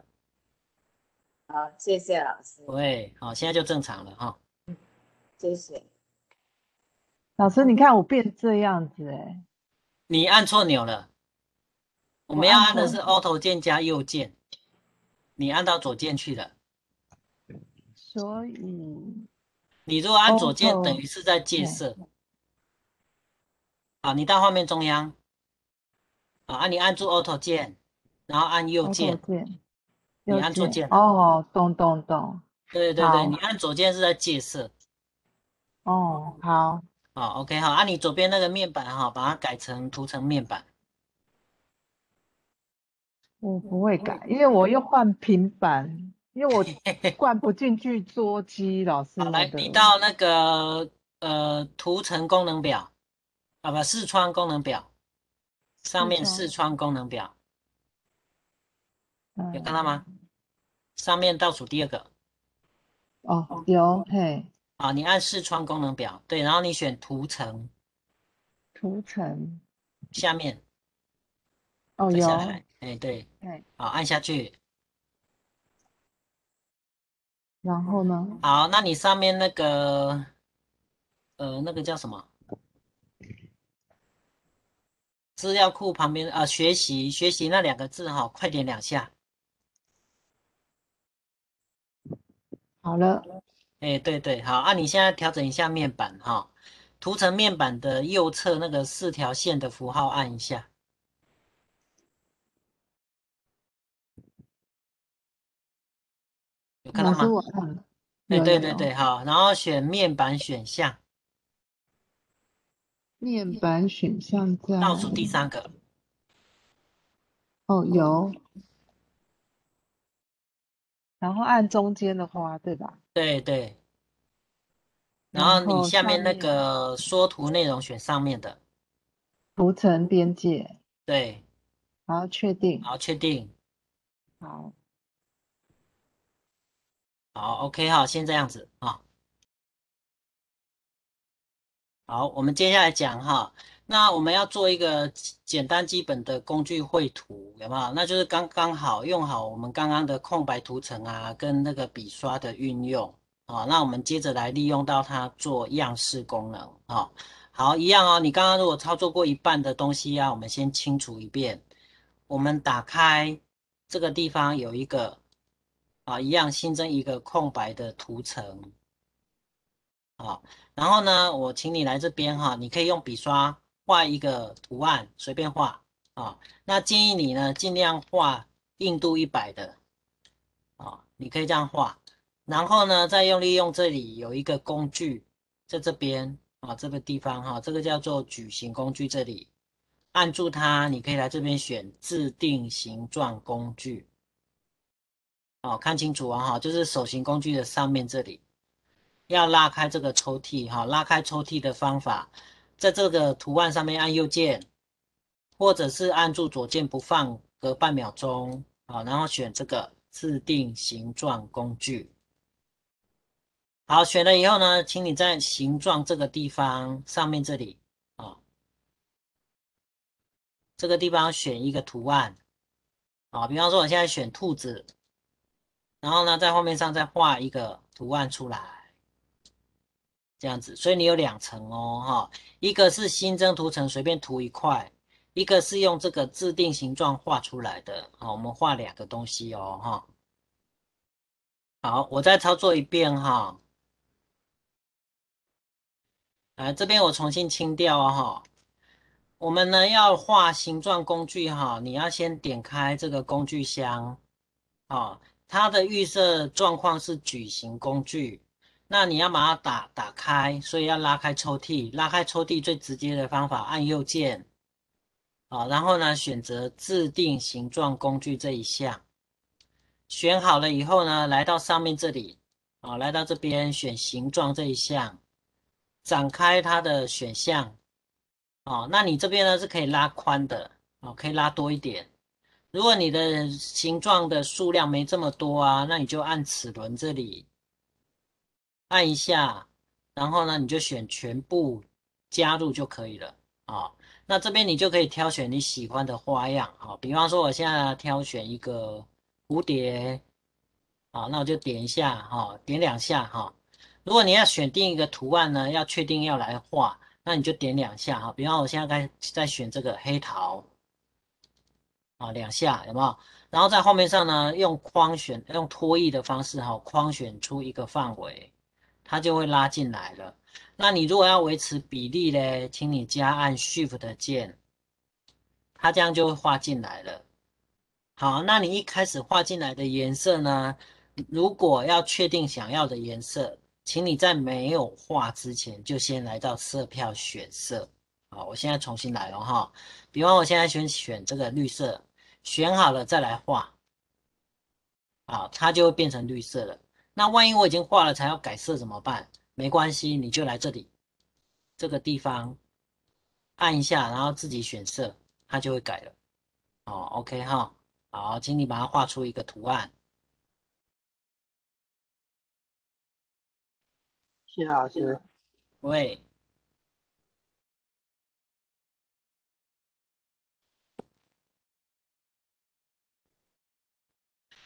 好，谢谢老师。对，好，现在就正常了哈。嗯，谢谢。老师，你看我变这样子哎。你按错钮了。我们要按的是 Auto 键加右键，你按到左键去了，所以你如果按左键，等于是在借色。好，你到画面中央，好，按你按住 Auto 键，然后按右键，你按左键。哦，懂懂懂。对对对，你按左键是在借色。哦，好。好，OK，好，按你左边那个面板哈，把它改成图层面板。我不会改，因为我又换平板，因为我 灌不进去桌机。老师，好，来，你到那个呃图层功能表，啊不，视窗功能表上面视窗功能表，有看到吗？上面倒数第二个。哦，有，嘿。好，你按视窗功能表，对，然后你选图层。图层。下面。哦，有。哎，对，好，按下去。然后呢？好，那你上面那个，呃，那个叫什么？资料库旁边啊，学习学习那两个字哈，快点两下。好了。哎，对对，好啊，你现在调整一下面板哈，图层面板的右侧那个四条线的符号按一下。有看到，吗？我看了，哎，对对对，好，然后选面板选项，面板选项在倒数第三个。哦有，然后按中间的花，对吧？对对，然然后你下面那面个缩图内容选上面的，图层边界，对，然后确定，好，确定，好，好，OK 哈，先这样子啊。好，我们接下来讲哈，那我们要做一个简单基本的工具绘图，有没有？那就是刚刚好用好我们刚刚的空白图层啊，跟那个笔刷的运用啊。那我们接着来利用到它做样式功能啊。好，一样哦。你刚刚如果操作过一半的东西啊，我们先清除一遍。我们打开这个地方有一个啊，一样新增一个空白的图层。好，然后呢，我请你来这边哈，你可以用笔刷画一个图案，随便画啊。那建议你呢，尽量画硬度一百的啊，你可以这样画。然后呢，再用利用这里有一个工具，在这边啊，这个地方哈，这个叫做矩形工具，这里按住它，你可以来这边选自定形状工具。哦，看清楚啊哈，就是手型工具的上面这里。要拉开这个抽屉哈，拉开抽屉的方法，在这个图案上面按右键，或者是按住左键不放，隔半秒钟啊，然后选这个自定形状工具。好，选了以后呢，请你在形状这个地方上面这里啊，这个地方选一个图案啊，比方说我现在选兔子，然后呢，在画面上再画一个图案出来。这样子，所以你有两层哦，哈，一个是新增图层，随便涂一块，一个是用这个自定形状画出来的，好，我们画两个东西哦，哈，好，我再操作一遍哈，来这边我重新清掉哦，哈，我们呢要画形状工具哈，你要先点开这个工具箱，啊，它的预设状况是矩形工具。那你要把它打打开，所以要拉开抽屉。拉开抽屉最直接的方法，按右键，啊，然后呢选择自定形状工具这一项。选好了以后呢，来到上面这里，啊，来到这边选形状这一项，展开它的选项，啊，那你这边呢是可以拉宽的，啊，可以拉多一点。如果你的形状的数量没这么多啊，那你就按齿轮这里。按一下，然后呢，你就选全部加入就可以了啊。那这边你就可以挑选你喜欢的花样啊。比方说，我现在挑选一个蝴蝶，啊，那我就点一下哈，点两下哈。如果你要选定一个图案呢，要确定要来画，那你就点两下哈。比方我现在该在选这个黑桃，啊，两下有没有？然后在画面上呢，用框选，用拖曳的方式哈，框选出一个范围。它就会拉进来了。那你如果要维持比例呢，请你加按 Shift 键，它这样就会画进来了。好，那你一开始画进来的颜色呢，如果要确定想要的颜色，请你在没有画之前就先来到色票选色。好，我现在重新来了哈。比方我现在选选这个绿色，选好了再来画，好，它就会变成绿色了。那万一我已经画了才要改色怎么办？没关系，你就来这里这个地方按一下，然后自己选色，它就会改了。哦，OK 哈，好，请你把它画出一个图案。谢老师。喂。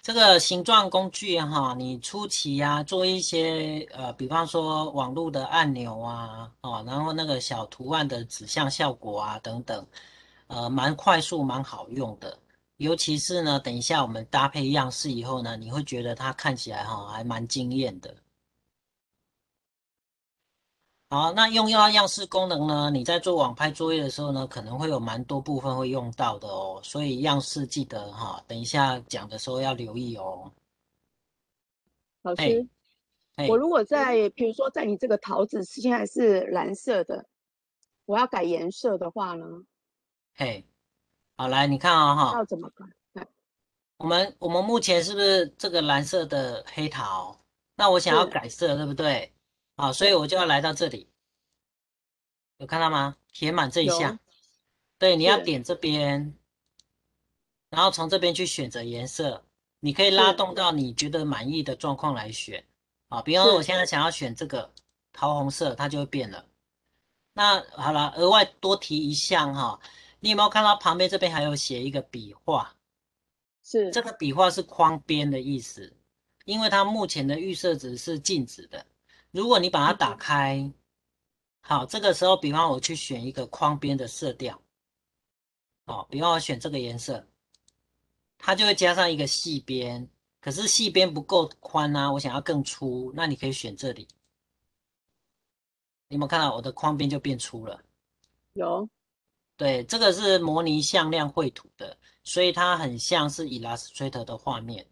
这个形状工具哈，你初期呀做一些呃，比方说网络的按钮啊，哦，然后那个小图案的指向效果啊等等，呃，蛮快速蛮好用的。尤其是呢，等一下我们搭配样式以后呢，你会觉得它看起来哈还蛮惊艳的。好，那用到样式功能呢？你在做网拍作业的时候呢，可能会有蛮多部分会用到的哦，所以样式记得哈，等一下讲的时候要留意哦。老师，我如果在，比如说在你这个桃子现在是蓝色的，我要改颜色的话呢，嘿，好来，你看啊、哈，要怎么改？哎我们我们目前是不是这个蓝色的黑桃？那我想要改色，对不对？好，所以我就要来到这里，有看到吗？填满这一项，对，你要点这边，然后从这边去选择颜色，你可以拉动到你觉得满意的状况来选。啊，比方说我现在想要选这个桃红色，它就会变了。那好了，额外多提一项哈，你有没有看到旁边这边还有写一个笔画？是这个笔画是框边的意思，因为它目前的预设值是静止的。如果你把它打嗯开，好，这个时候，比方我去选一个框边的色调，好，比方我选这个颜色，它就会加上一个细边，可是细边不够宽啊，我想要更粗，那你可以选这里。你有没有看到我的框边就变粗了？有对，这个是模拟向量绘图的，所以它很像是 Illustrator 的画面。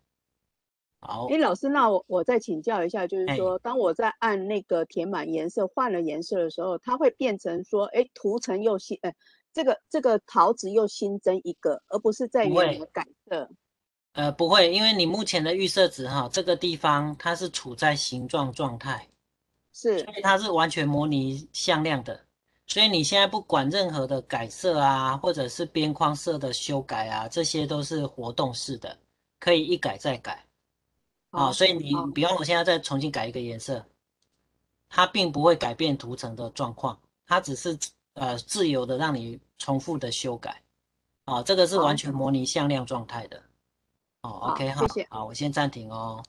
好哎，，老师，那我我再请教一下，就是哎说，当我在按那个填满颜色换了颜色的时候，它会变成说，哎，图层又新，呃，这个这个桃子又新增一个，而不是在不会原来的改色。呃，不会，因为你目前的预设值哈，这个地方它是处在形状状态，是所以它是完全模拟向量的。所以你现在不管任何的改色啊，或者是边框色的修改啊，这些都是活动式的，可以一改再改。啊，好所以你好比方我现在再重新改一个颜色，它并不会改变图层的状况，它只是呃自由的让你重复的修改。啊，这个是完全模拟向量状态的。哦，OK 哈，谢谢好，我先暂停哦。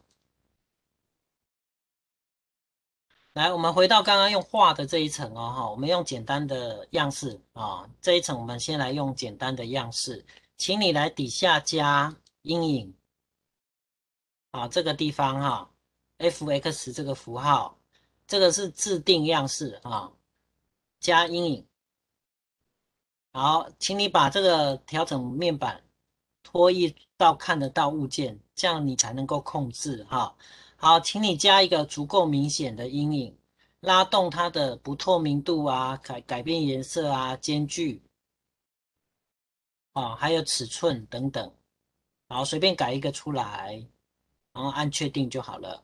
来，我们回到刚刚用画的这一层哦，哈，我们用简单的样式啊，这一层我们先来用简单的样式，请你来底下加阴影，啊，这个地方哈，f(x) 这个符号，这个是自定样式啊，加阴影。好，请你把这个调整面板拖移到看得到物件，这样你才能够控制哈。好，请你加一个足够明显的阴影，拉动它的不透明度啊，改改变颜色啊，间距啊，还有尺寸等等。好，随便改一个出来，然后按确定就好了。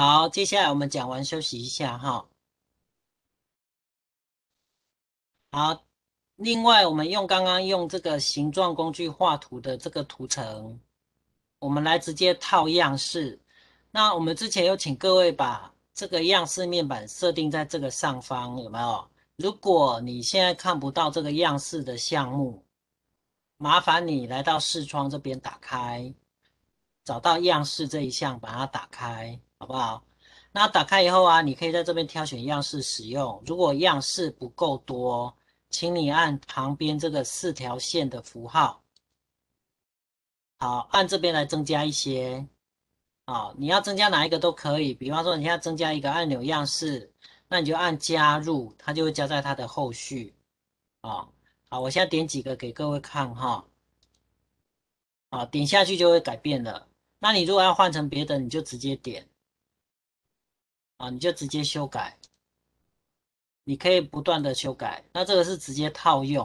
好，接下来我们讲完休息一下哈。好，另外我们用刚刚用这个形状工具画图的这个图层，我们来直接套样式。那我们之前有请各位把这个样式面板设定在这个上方，有没有？如果你现在看不到这个样式的项目，麻烦你来到视窗这边打开，找到样式这一项，把它打开，好不好？那打开以后啊，你可以在这边挑选样式使用。如果样式不够多，请你按旁边这个四条线的符号，好，按这边来增加一些。啊，你要增加哪一个都可以。比方说，你要增加一个按钮样式，那你就按加入，它就会加在它的后续。啊，好，我现在点几个给各位看哈。啊，点下去就会改变了。那你如果要换成别的，你就直接点。啊，你就直接修改，你可以不断的修改。那这个是直接套用。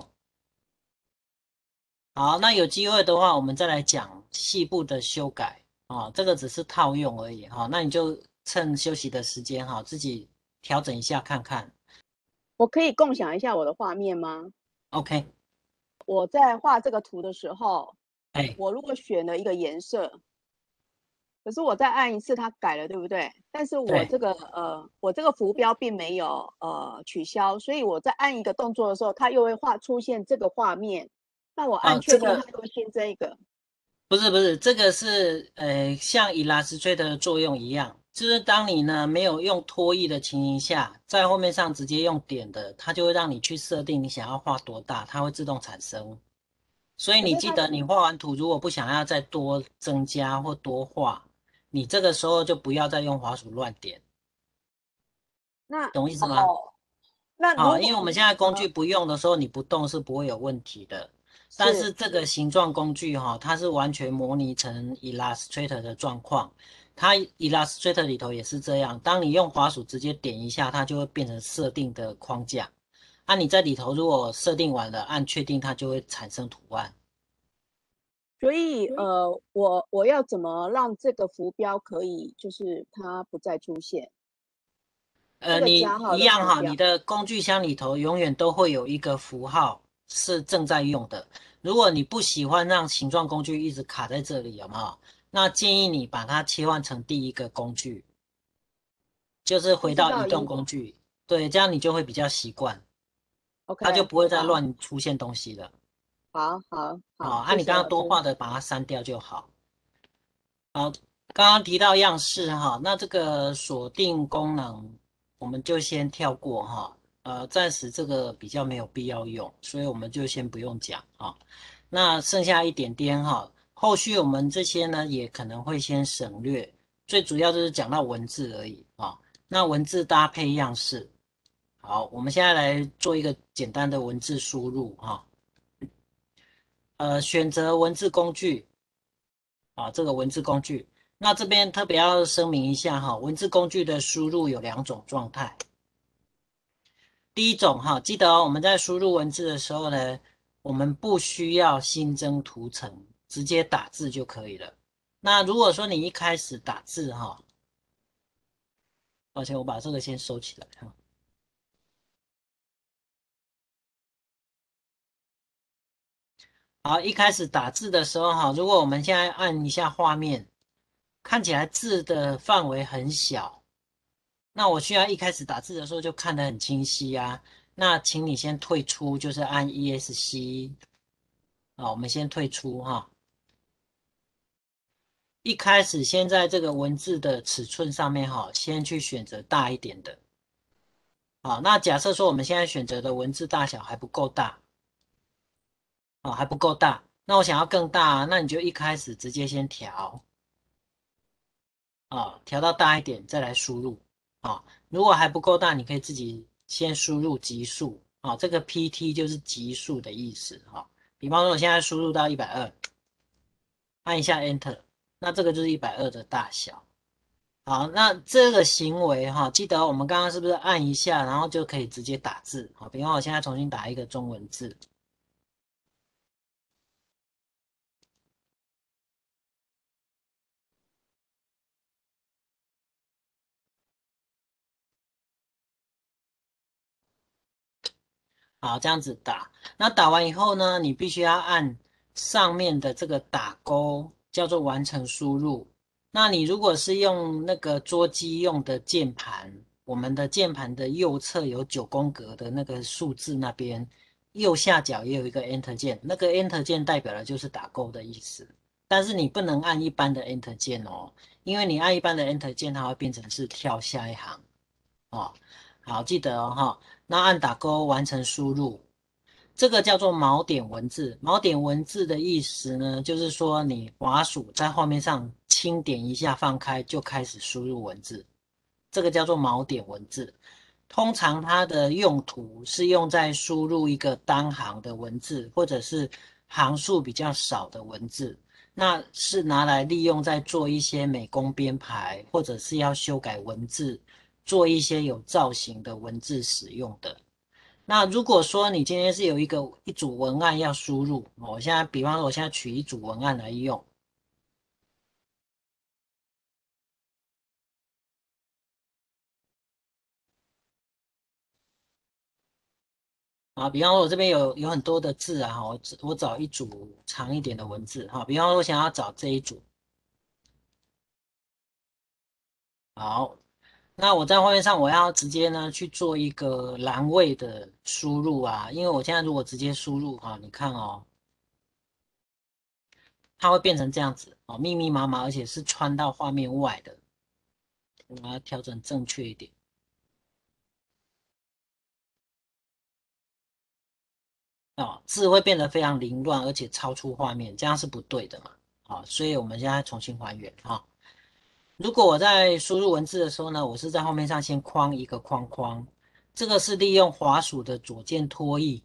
好，那有机会的话，我们再来讲细部的修改啊。这个只是套用而已哈。那你就趁休息的时间哈，自己调整一下看看。我可以共享一下我的画面吗？OK，我在画这个图的时候，哎，我如果选了一个颜色，可是我再按一次，它改了，对不对？但是我这个呃，我这个浮标并没有呃取消，所以我在按一个动作的时候，它又会画出现这个画面。那我按哦确定，它就会新增一个。不是不是，这个是呃像 Illustrator 的作用一样，就是当你呢没有用拖曳的情形下，在后面上直接用点的，它就会让你去设定你想要画多大，它会自动产生。所以你记得，你画完图如果不想要再多增加或多画，你这个时候就不要再用滑鼠乱点，那懂意思吗？哦，那如啊，因为我们现在工具呃不用的时候，你不动是不会有问题的。但是这个形状工具哈、它是完全模拟成 Illustrator 的状况。它 Illustrator 里头也是这样，当你用滑鼠直接点一下，它就会变成设定的框架。啊，你在里头如果设定完了，按确定，它就会产生图案。所以呃，我我要怎么让这个浮标可以就是它不再出现？呃，你一样哈，你的工具箱里头永远都会有一个符号是正在用的。如果你不喜欢让形状工具一直卡在这里，有没有？那建议你把它切换成第一个工具，就是回到移动工具，对，这样你就会比较习惯，OK，它就不会再乱出现东西了。好好好，好，谢按你刚刚多画的把它删掉就好。好，刚刚提到样式哈，那这个锁定功能我们就先跳过哈，呃，暂时这个比较没有必要用，所以我们就先不用讲啊。那剩下一点点哈，后续我们这些呢也可能会先省略，最主要就是讲到文字而已啊。那文字搭配样式，好，我们现在来做一个简单的文字输入哈。呃，选择文字工具，啊，这个文字工具，那这边特别要声明一下哈，文字工具的输入有两种状态。第一种哈，记得，我们在输入文字的时候呢，我们不需要新增图层，直接打字就可以了。那如果说你一开始打字哈，抱歉，我把这个先收起来哈。好，一开始打字的时候哈，如果我们现在按一下画面，看起来字的范围很小，那我需要一开始打字的时候就看得很清晰啊。那请你先退出，就是按 ESC，啊，我们先退出哈。一开始先在这个文字的尺寸上面哈，先去选择大一点的。好，那假设说我们现在选择的文字大小还不够大。哦，还不够大，那我想要更大，那你就一开始直接先调，啊，调到大一点再来输入，啊，如果还不够大，你可以自己先输入级数，啊，这个 PT 就是级数的意思，哈，比方说我现在输入到一百二，按一下 Enter，那这个就是一百二的大小，好，那这个行为哈，记得我们刚刚是不是按一下，然后就可以直接打字，好，比方我现在重新打一个中文字。好，这样子打。那打完以后呢，你必须要按上面的这个打勾，叫做完成输入。那你如果是用那个桌机用的键盘，我们的键盘的右侧有九宫格的那个数字那边，右下角也有一个 Enter 键，那个 Enter 键代表的就是打勾的意思。但是你不能按一般的 Enter 键哦，因为你按一般的 Enter 键，它会变成是跳下一行哦。好，记得哦哈。那按打勾完成输入，这个叫做锚点文字。锚点文字的意思呢，就是说你滑鼠在画面上轻点一下放开，就开始输入文字，这个叫做锚点文字。通常它的用途是用在输入一个单行的文字，或者是行数比较少的文字，那是拿来利用在做一些美工编排，或者是要修改文字。做一些有造型的文字使用的。那如果说你今天是有一个一组文案要输入，我现在比方说我现在取一组文案来用。啊，比方说我这边有有很多的字啊，我我找一组长一点的文字哈，比方说我想要找这一组，好。那我在画面上我要直接呢去做一个栏位的输入啊，因为我现在如果直接输入哈，你看哦，它会变成这样子哦，密密麻麻，而且是穿到画面外的，我们要调整正确一点。哦，字会变得非常凌乱，而且超出画面，这样是不对的嘛？好，所以我们现在重新还原哈。如果我在输入文字的时候呢，我是在画面上先框一个框框，这个是利用滑鼠的左键拖移。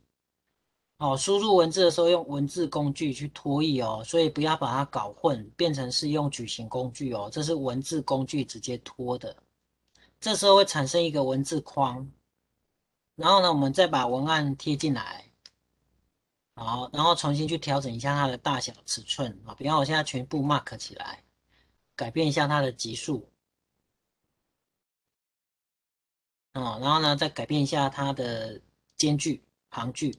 哦，输入文字的时候用文字工具去拖移哦，所以不要把它搞混，变成是用矩形工具哦，这是文字工具直接拖的。这时候会产生一个文字框，然后呢，我们再把文案贴进来。好，然后重新去调整一下它的大小尺寸啊，比方我现在全部 mark 起来，改变一下它的级数，哦，然后呢再改变一下它的间距、行距，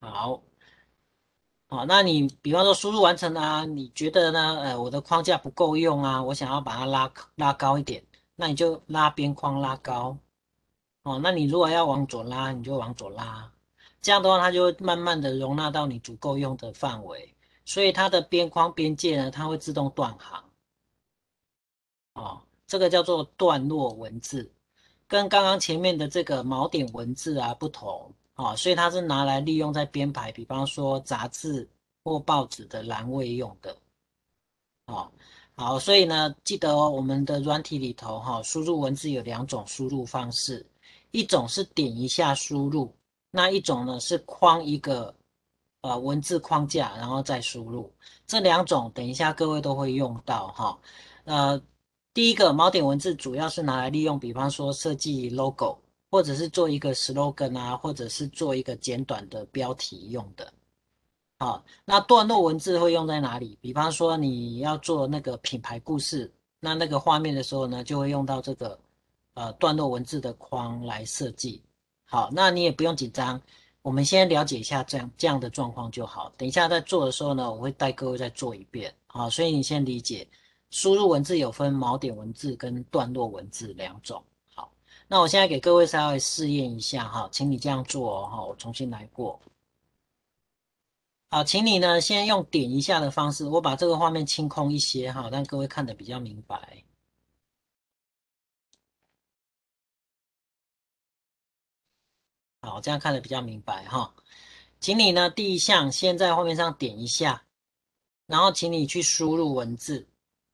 好，好，那你比方说输入完成啊，你觉得呢？呃，我的框架不够用啊，我想要把它拉拉高一点，那你就拉边框拉高。哦，那你如果要往左拉，你就往左拉，这样的话，它就会慢慢的容纳到你足够用的范围，所以它的边框边界呢，它会自动断行。哦，这个叫做段落文字，跟刚刚前面的这个锚点文字啊不同，哦，所以它是拿来利用在编排，比方说杂志或报纸的栏位用的。哦，好，所以呢，记得哦，我们的软体里头哈，输入文字有两种输入方式。一种是点一下输入，那一种呢是框一个呃文字框架，然后再输入。这两种等一下各位都会用到哈。呃，第一个锚点文字主要是拿来利用，比方说设计 logo，或者是做一个 slogan 啊，或者是做一个简短的标题用的。好，那段落文字会用在哪里？比方说你要做那个品牌故事，那那个画面的时候呢，就会用到这个。呃，段落文字的框来设计，好，那你也不用紧张，我们先了解一下这样这样的状况就好。等一下在做的时候呢，我会带各位再做一遍，好，所以你先理解，输入文字有分锚点文字跟段落文字两种。好，那我现在给各位稍微试验一下哈，请你这样做哦，哈，我重新来过。好，请你呢先用点一下的方式，我把这个画面清空一些哈，让各位看得比较明白。好，这样看的比较明白哈。请你呢，第一项先在画面上点一下，然后请你去输入文字。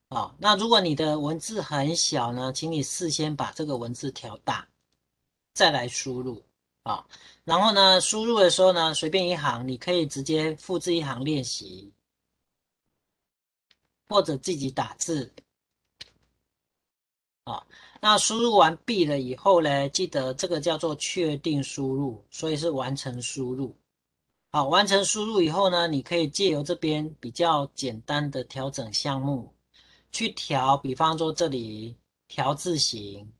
啊，那如果你的文字很小呢，请你事先把这个文字调大，再来输入。啊，然后呢，输入的时候呢，随便一行，你可以直接复制一行练习，或者自己打字。啊。那输入完毕了以后呢，记得这个叫做确定输入，所以是完成输入。好，完成输入以后呢，你可以借由这边比较简单的调整项目去调，比方说这里调字形，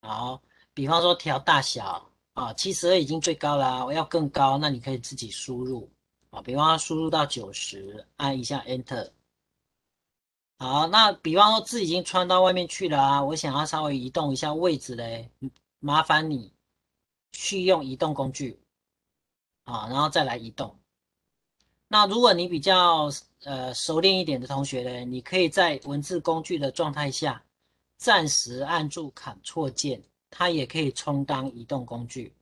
好，比方说调大小啊，七十二已经最高了，我要更高，那你可以自己输入啊，比方说输入到九十，按一下 Enter。好，那比方说字已经穿到外面去了啊，我想要稍微移动一下位置嘞，麻烦你去用移动工具啊，然后再来移动。那如果你比较呃熟练一点的同学呢，你可以在文字工具的状态下，暂时按住 Ctrl 键，它也可以充当移动工具。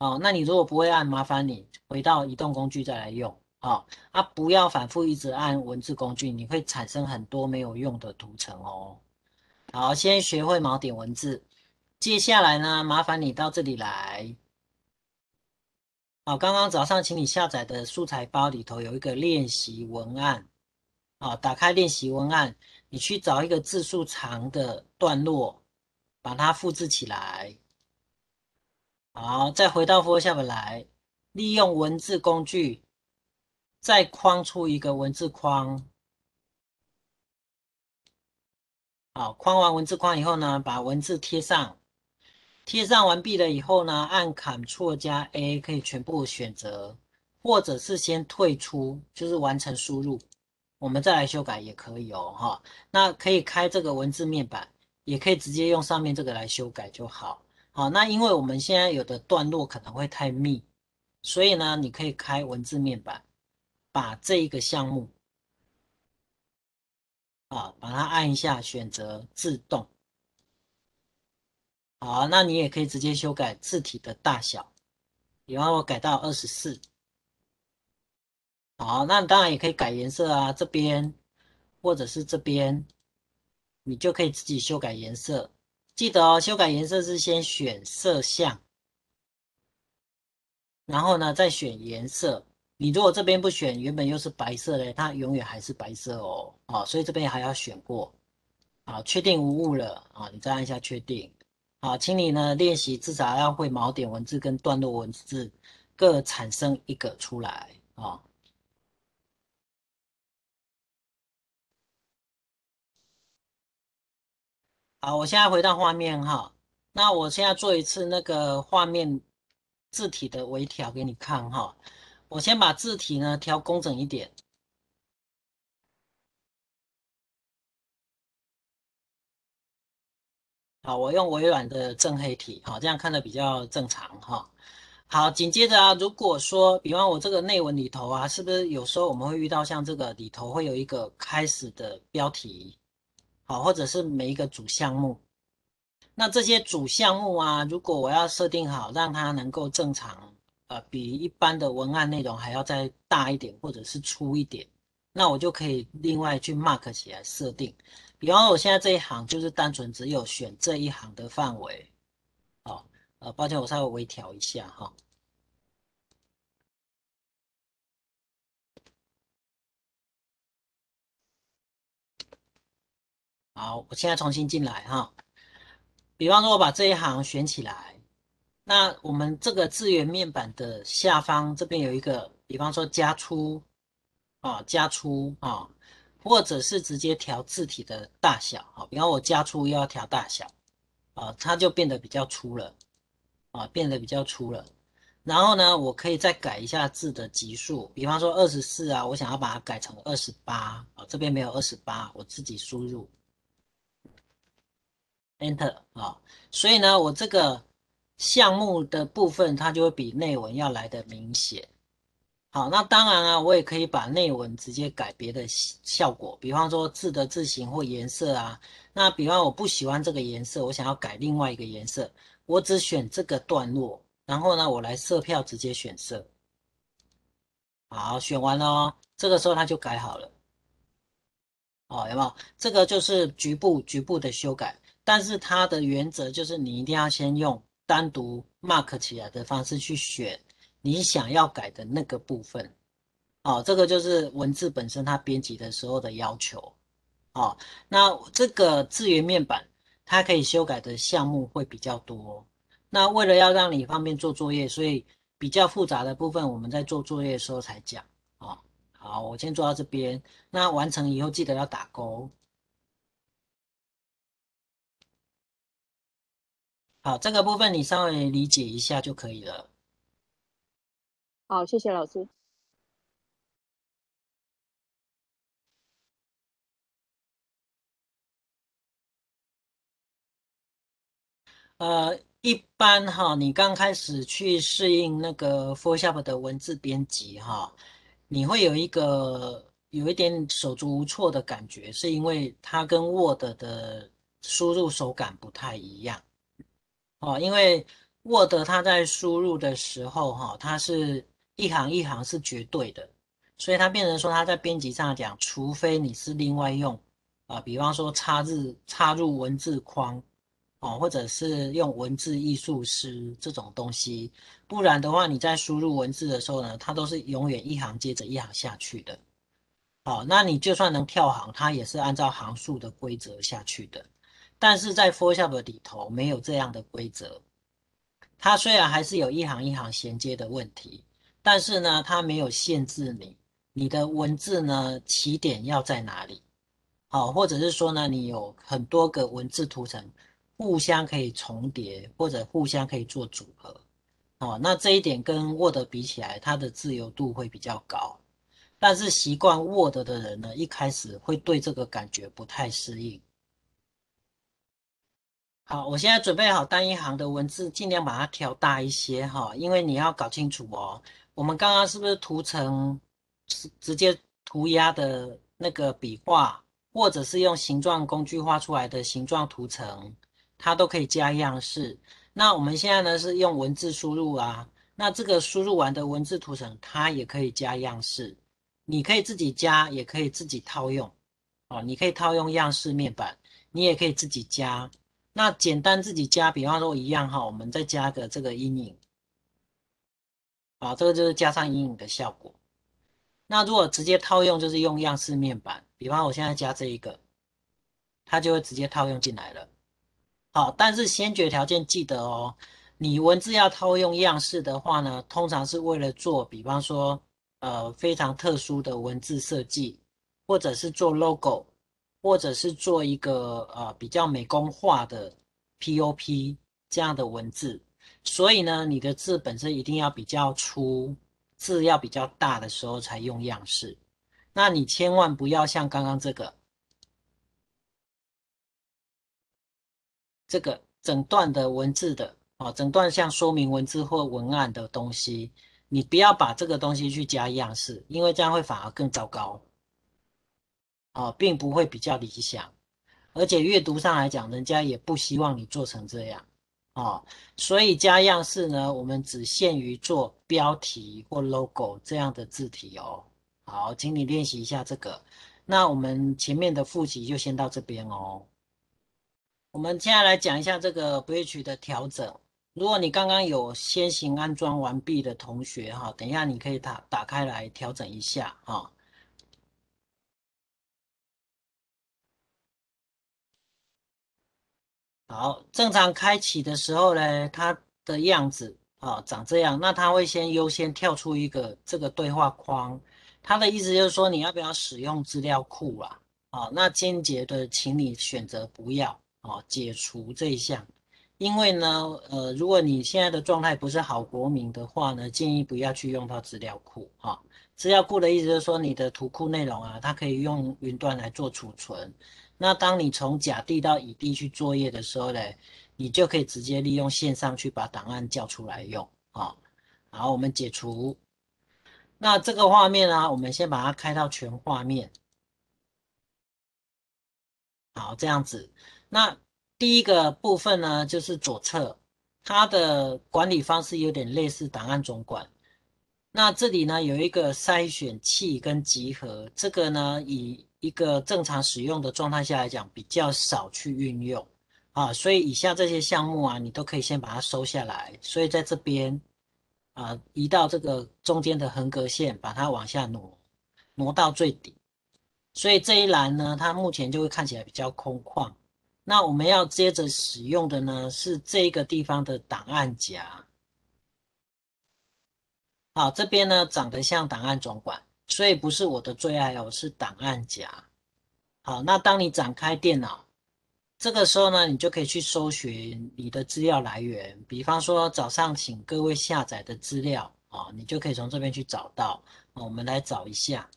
哦，那你如果不会按，麻烦你回到移动工具再来用。好啊，不要反复一直按文字工具，你会产生很多没有用的图层哦。好，先学会锚点文字，接下来呢，麻烦你到这里来。好，刚刚早上请你下载的素材包里头有一个练习文案。好，打开练习文案，你去找一个字数长的段落，把它复制起来。好，再回到 Photoshop 来，利用文字工具。再框出一个文字框，好，框完文字框以后呢，把文字贴上，贴上完毕了以后呢，按 Ctrl 加 A 可以全部选择，或者是先退出，就是完成输入，我们再来修改也可以哦，哈。那可以开这个文字面板，也可以直接用上面这个来修改就好。好，那因为我们现在有的段落可能会太密，所以呢，你可以开文字面板，把这一个项目。啊，把它按一下，选择自动。好，那你也可以直接修改字体的大小，比方我改到二十四。好，那当然也可以改颜色啊，这边或者是这边，你就可以自己修改颜色。记得哦，修改颜色是先选色相，然后呢再选颜色。你如果这边不选，原本又是白色的，它永远还是白色哦。好，所以这边还要选过。好，确定无误了啊，你再按下确定。好，请你呢练习至少要会锚点文字跟段落文字各产生一个出来啊。好，我现在回到画面哈，那我现在做一次那个画面字体的微调给你看哈。我先把字体呢调工整一点，好，我用微软的正黑体，好，这样看的比较正常哈。好，紧接着啊，如果说，比方我这个内文里头啊，是不是有时候我们会遇到像这个里头会有一个开始的标题，好，或者是每一个主项目，那这些主项目啊，如果我要设定好，让它能够正常。呃，比一般的文案内容还要再大一点，或者是粗一点，那我就可以另外去 mark 起来设定。比方说我现在这一行就是单纯只有选这一行的范围。好，呃，抱歉，我稍微微调一下哈。好，我现在重新进来哈。比方说，我把这一行选起来。那我们这个资源面板的下方这边有一个，比方说加粗啊，加粗啊，或者是直接调字体的大小啊，比方我加粗又要调大小啊，它就变得比较粗了啊，变得比较粗了。然后呢，我可以再改一下字的级数，比方说二十四啊，我想要把它改成二十八啊，这边没有二十八，我自己输入 Enter 啊，所以呢，我这个。项目的部分，它就会比内文要来的明显。好，那当然啊，我也可以把内文直接改别的效果，比方说字的字形或颜色啊。那比方我不喜欢这个颜色，我想要改另外一个颜色，我只选这个段落，然后呢，我来色票直接选色。好，选完了哦，这个时候它就改好了。哦，有没有？这个就是局部局部的修改，但是它的原则就是你一定要先用。单独 mark 起来的方式去选你想要改的那个部分，哦，这个就是文字本身它编辑的时候的要求，哦，那这个资源面板它可以修改的项目会比较多，那为了要让你方便做作业，所以比较复杂的部分我们在做作业的时候才讲，哦，好，我先做到这边，那完成以后记得要打勾。好，这个部分你稍微理解一下就可以了。好，谢谢老师。呃，一般哈，你刚开始去适应那个 Photoshop 的文字编辑哈，你会有一个有一点手足无措的感觉，是因为它跟 Word 的输入手感不太一样。哦，因为 Word 它在输入的时候，哈，它是一行一行是绝对的，所以它变成说它在编辑上讲，除非你是另外用啊，比方说插入插入文字框，哦，或者是用文字艺术师这种东西，不然的话，你在输入文字的时候呢，它都是永远一行接着一行下去的。好，那你就算能跳行，它也是按照行数的规则下去的。但是在 Photoshop 里头没有这样的规则，它虽然还是有一行一行衔接的问题，但是呢，它没有限制你，你的文字呢起点要在哪里？好，或者是说呢，你有很多个文字图层互相可以重叠，或者互相可以做组合。哦，那这一点跟 Word 比起来，它的自由度会比较高。但是习惯 Word 的人呢，一开始会对这个感觉不太适应。好，我现在准备好单一行的文字，尽量把它调大一些哈，因为你要搞清楚哦，我们刚刚是不是图层直直接涂鸦的那个笔画，或者是用形状工具画出来的形状图层，它都可以加样式。那我们现在呢是用文字输入啊，那这个输入完的文字图层，它也可以加样式，你可以自己加，也可以自己套用，哦，你可以套用样式面板，你也可以自己加。那简单自己加，比方说一样哈，我们再加个这个阴影，啊，这个就是加上阴影的效果。那如果直接套用，就是用样式面板，比方我现在加这一个，它就会直接套用进来了。好，但是先决条件记得哦，你文字要套用样式的话呢，通常是为了做，比方说，呃，非常特殊的文字设计，或者是做 logo，或者是做一个呃比较美工化的 POP 这样的文字。所以呢，你的字本身一定要比较粗，字要比较大的时候才用样式。那你千万不要像刚刚这个。这个整段的文字的啊，整段像说明文字或文案的东西，你不要把这个东西去加样式，因为这样会反而更糟糕，啊，并不会比较理想，而且阅读上来讲，人家也不希望你做成这样，啊，所以加样式呢，我们只限于做标题或 logo 这样的字体哦。好，请你练习一下这个。那我们前面的复习就先到这边哦。我们接下来讲一下这个 Bridge 的调整。如果你刚刚有先行安装完毕的同学哈，等一下你可以打打开来调整一下哈。好，正常开启的时候呢，它的样子啊长这样，那它会先优先跳出一个这个对话框，它的意思就是说你要不要使用资料库啊？啊，那间接的，请你选择不要。哦，解除这一项，因为呢，呃，如果你现在的状态不是好国民的话呢，建议不要去用到资料库。啊，资料库的意思就是说，你的图库内容啊，它可以用云端来做储存。那当你从甲地到乙地去作业的时候呢，你就可以直接利用线上去把档案叫出来用。啊，好，我们解除。那这个画面呢，我们先把它开到全画面。好，这样子。那第一个部分呢，就是左侧，它的管理方式有点类似档案总管。那这里呢有一个筛选器跟集合，这个呢以一个正常使用的状态下来讲，比较少去运用啊。所以以下这些项目啊，你都可以先把它收下来。所以在这边啊，移到这个中间的横格线，把它往下挪，挪到最底。所以这一栏呢，它目前就会看起来比较空旷。那我们要接着使用的呢，是这个地方的档案夹。好，这边呢长得像档案总管，所以不是我的最爱哦，是档案夹。好，那当你展开电脑，这个时候呢，你就可以去搜寻你的资料来源，比方说早上请各位下载的资料啊，你就可以从这边去找到。我们来找一下。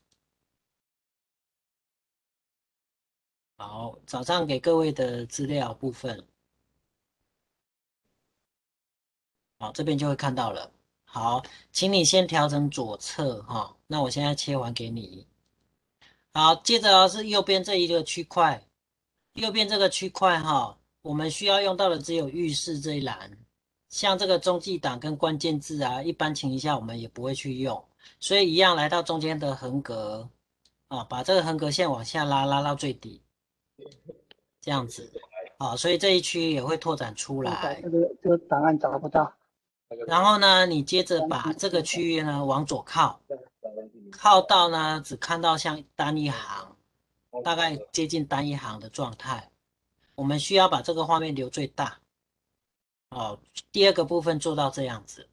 好，早上给各位的资料部分，好，这边就会看到了。好，请你先调整左侧哈，那我现在切完给你。好，接着是右边这一个区块，右边这个区块哈，我们需要用到的只有浴室这一栏，像这个中继档跟关键字啊，一般情况下我们也不会去用，所以一样来到中间的横格啊，把这个横格线往下拉，拉到最底。这样子，啊，所以这一区也会拓展出来。这个这个档案找不到。然后呢，你接着把这个区域呢往左靠，靠到呢只看到像单一行，大概接近单一行的状态。我们需要把这个画面留最大。哦，第二个部分做到这样子。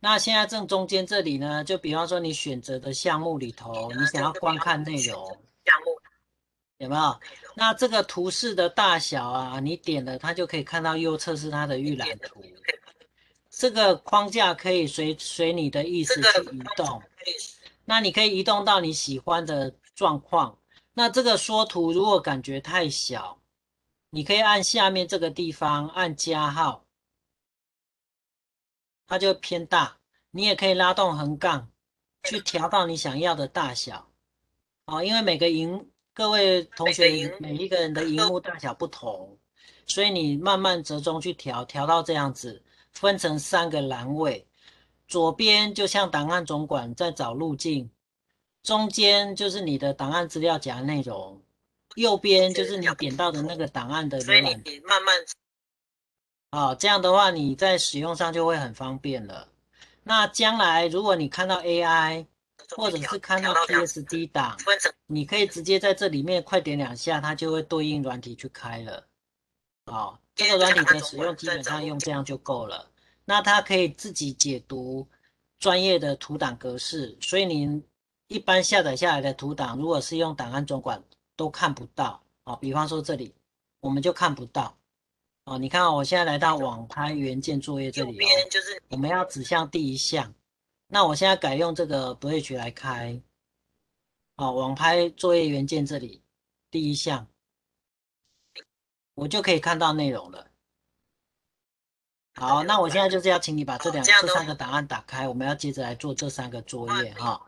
那现在正中间这里呢，就比方说你选择的项目里头，你想要观看内容。项目。有没有？那这个图示的大小啊，你点了它就可以看到右侧是它的预览图。这个框架可以随随你的意思去移动，那你可以移动到你喜欢的状况。那这个缩图如果感觉太小，你可以按下面这个地方按加号，它就偏大。你也可以拉动横杠去调到你想要的大小。哦，因为每个荧各位同学每一个人的荧幕大小不同，所以你慢慢折中去调，调到这样子。分成三个栏位，左边就像档案总管在找路径，中间就是你的档案资料夹内容，右边就是你点到的那个档案的浏览。你慢慢，哦，这样的话你在使用上就会很方便了。那将来如果你看到 AI 或者是看到 PSD 档，你可以直接在这里面快点两下，它就会对应软体去开了。哦，这个软体的使用基本上用这样就够了。那它可以自己解读专业的图档格式，所以您一般下载下来的图档，如果是用档案总管都看不到哦。比方说这里，我们就看不到哦。你看，我现在来到网拍原件作业这里，我们要指向第一项。那我现在改用这个 Bridge 来开，哦，网拍作业原件这里第一项。我就可以看到内容了。好，那我现在就是要请你把这两、这三个档案打开，我们要接着来做这三个作业哈。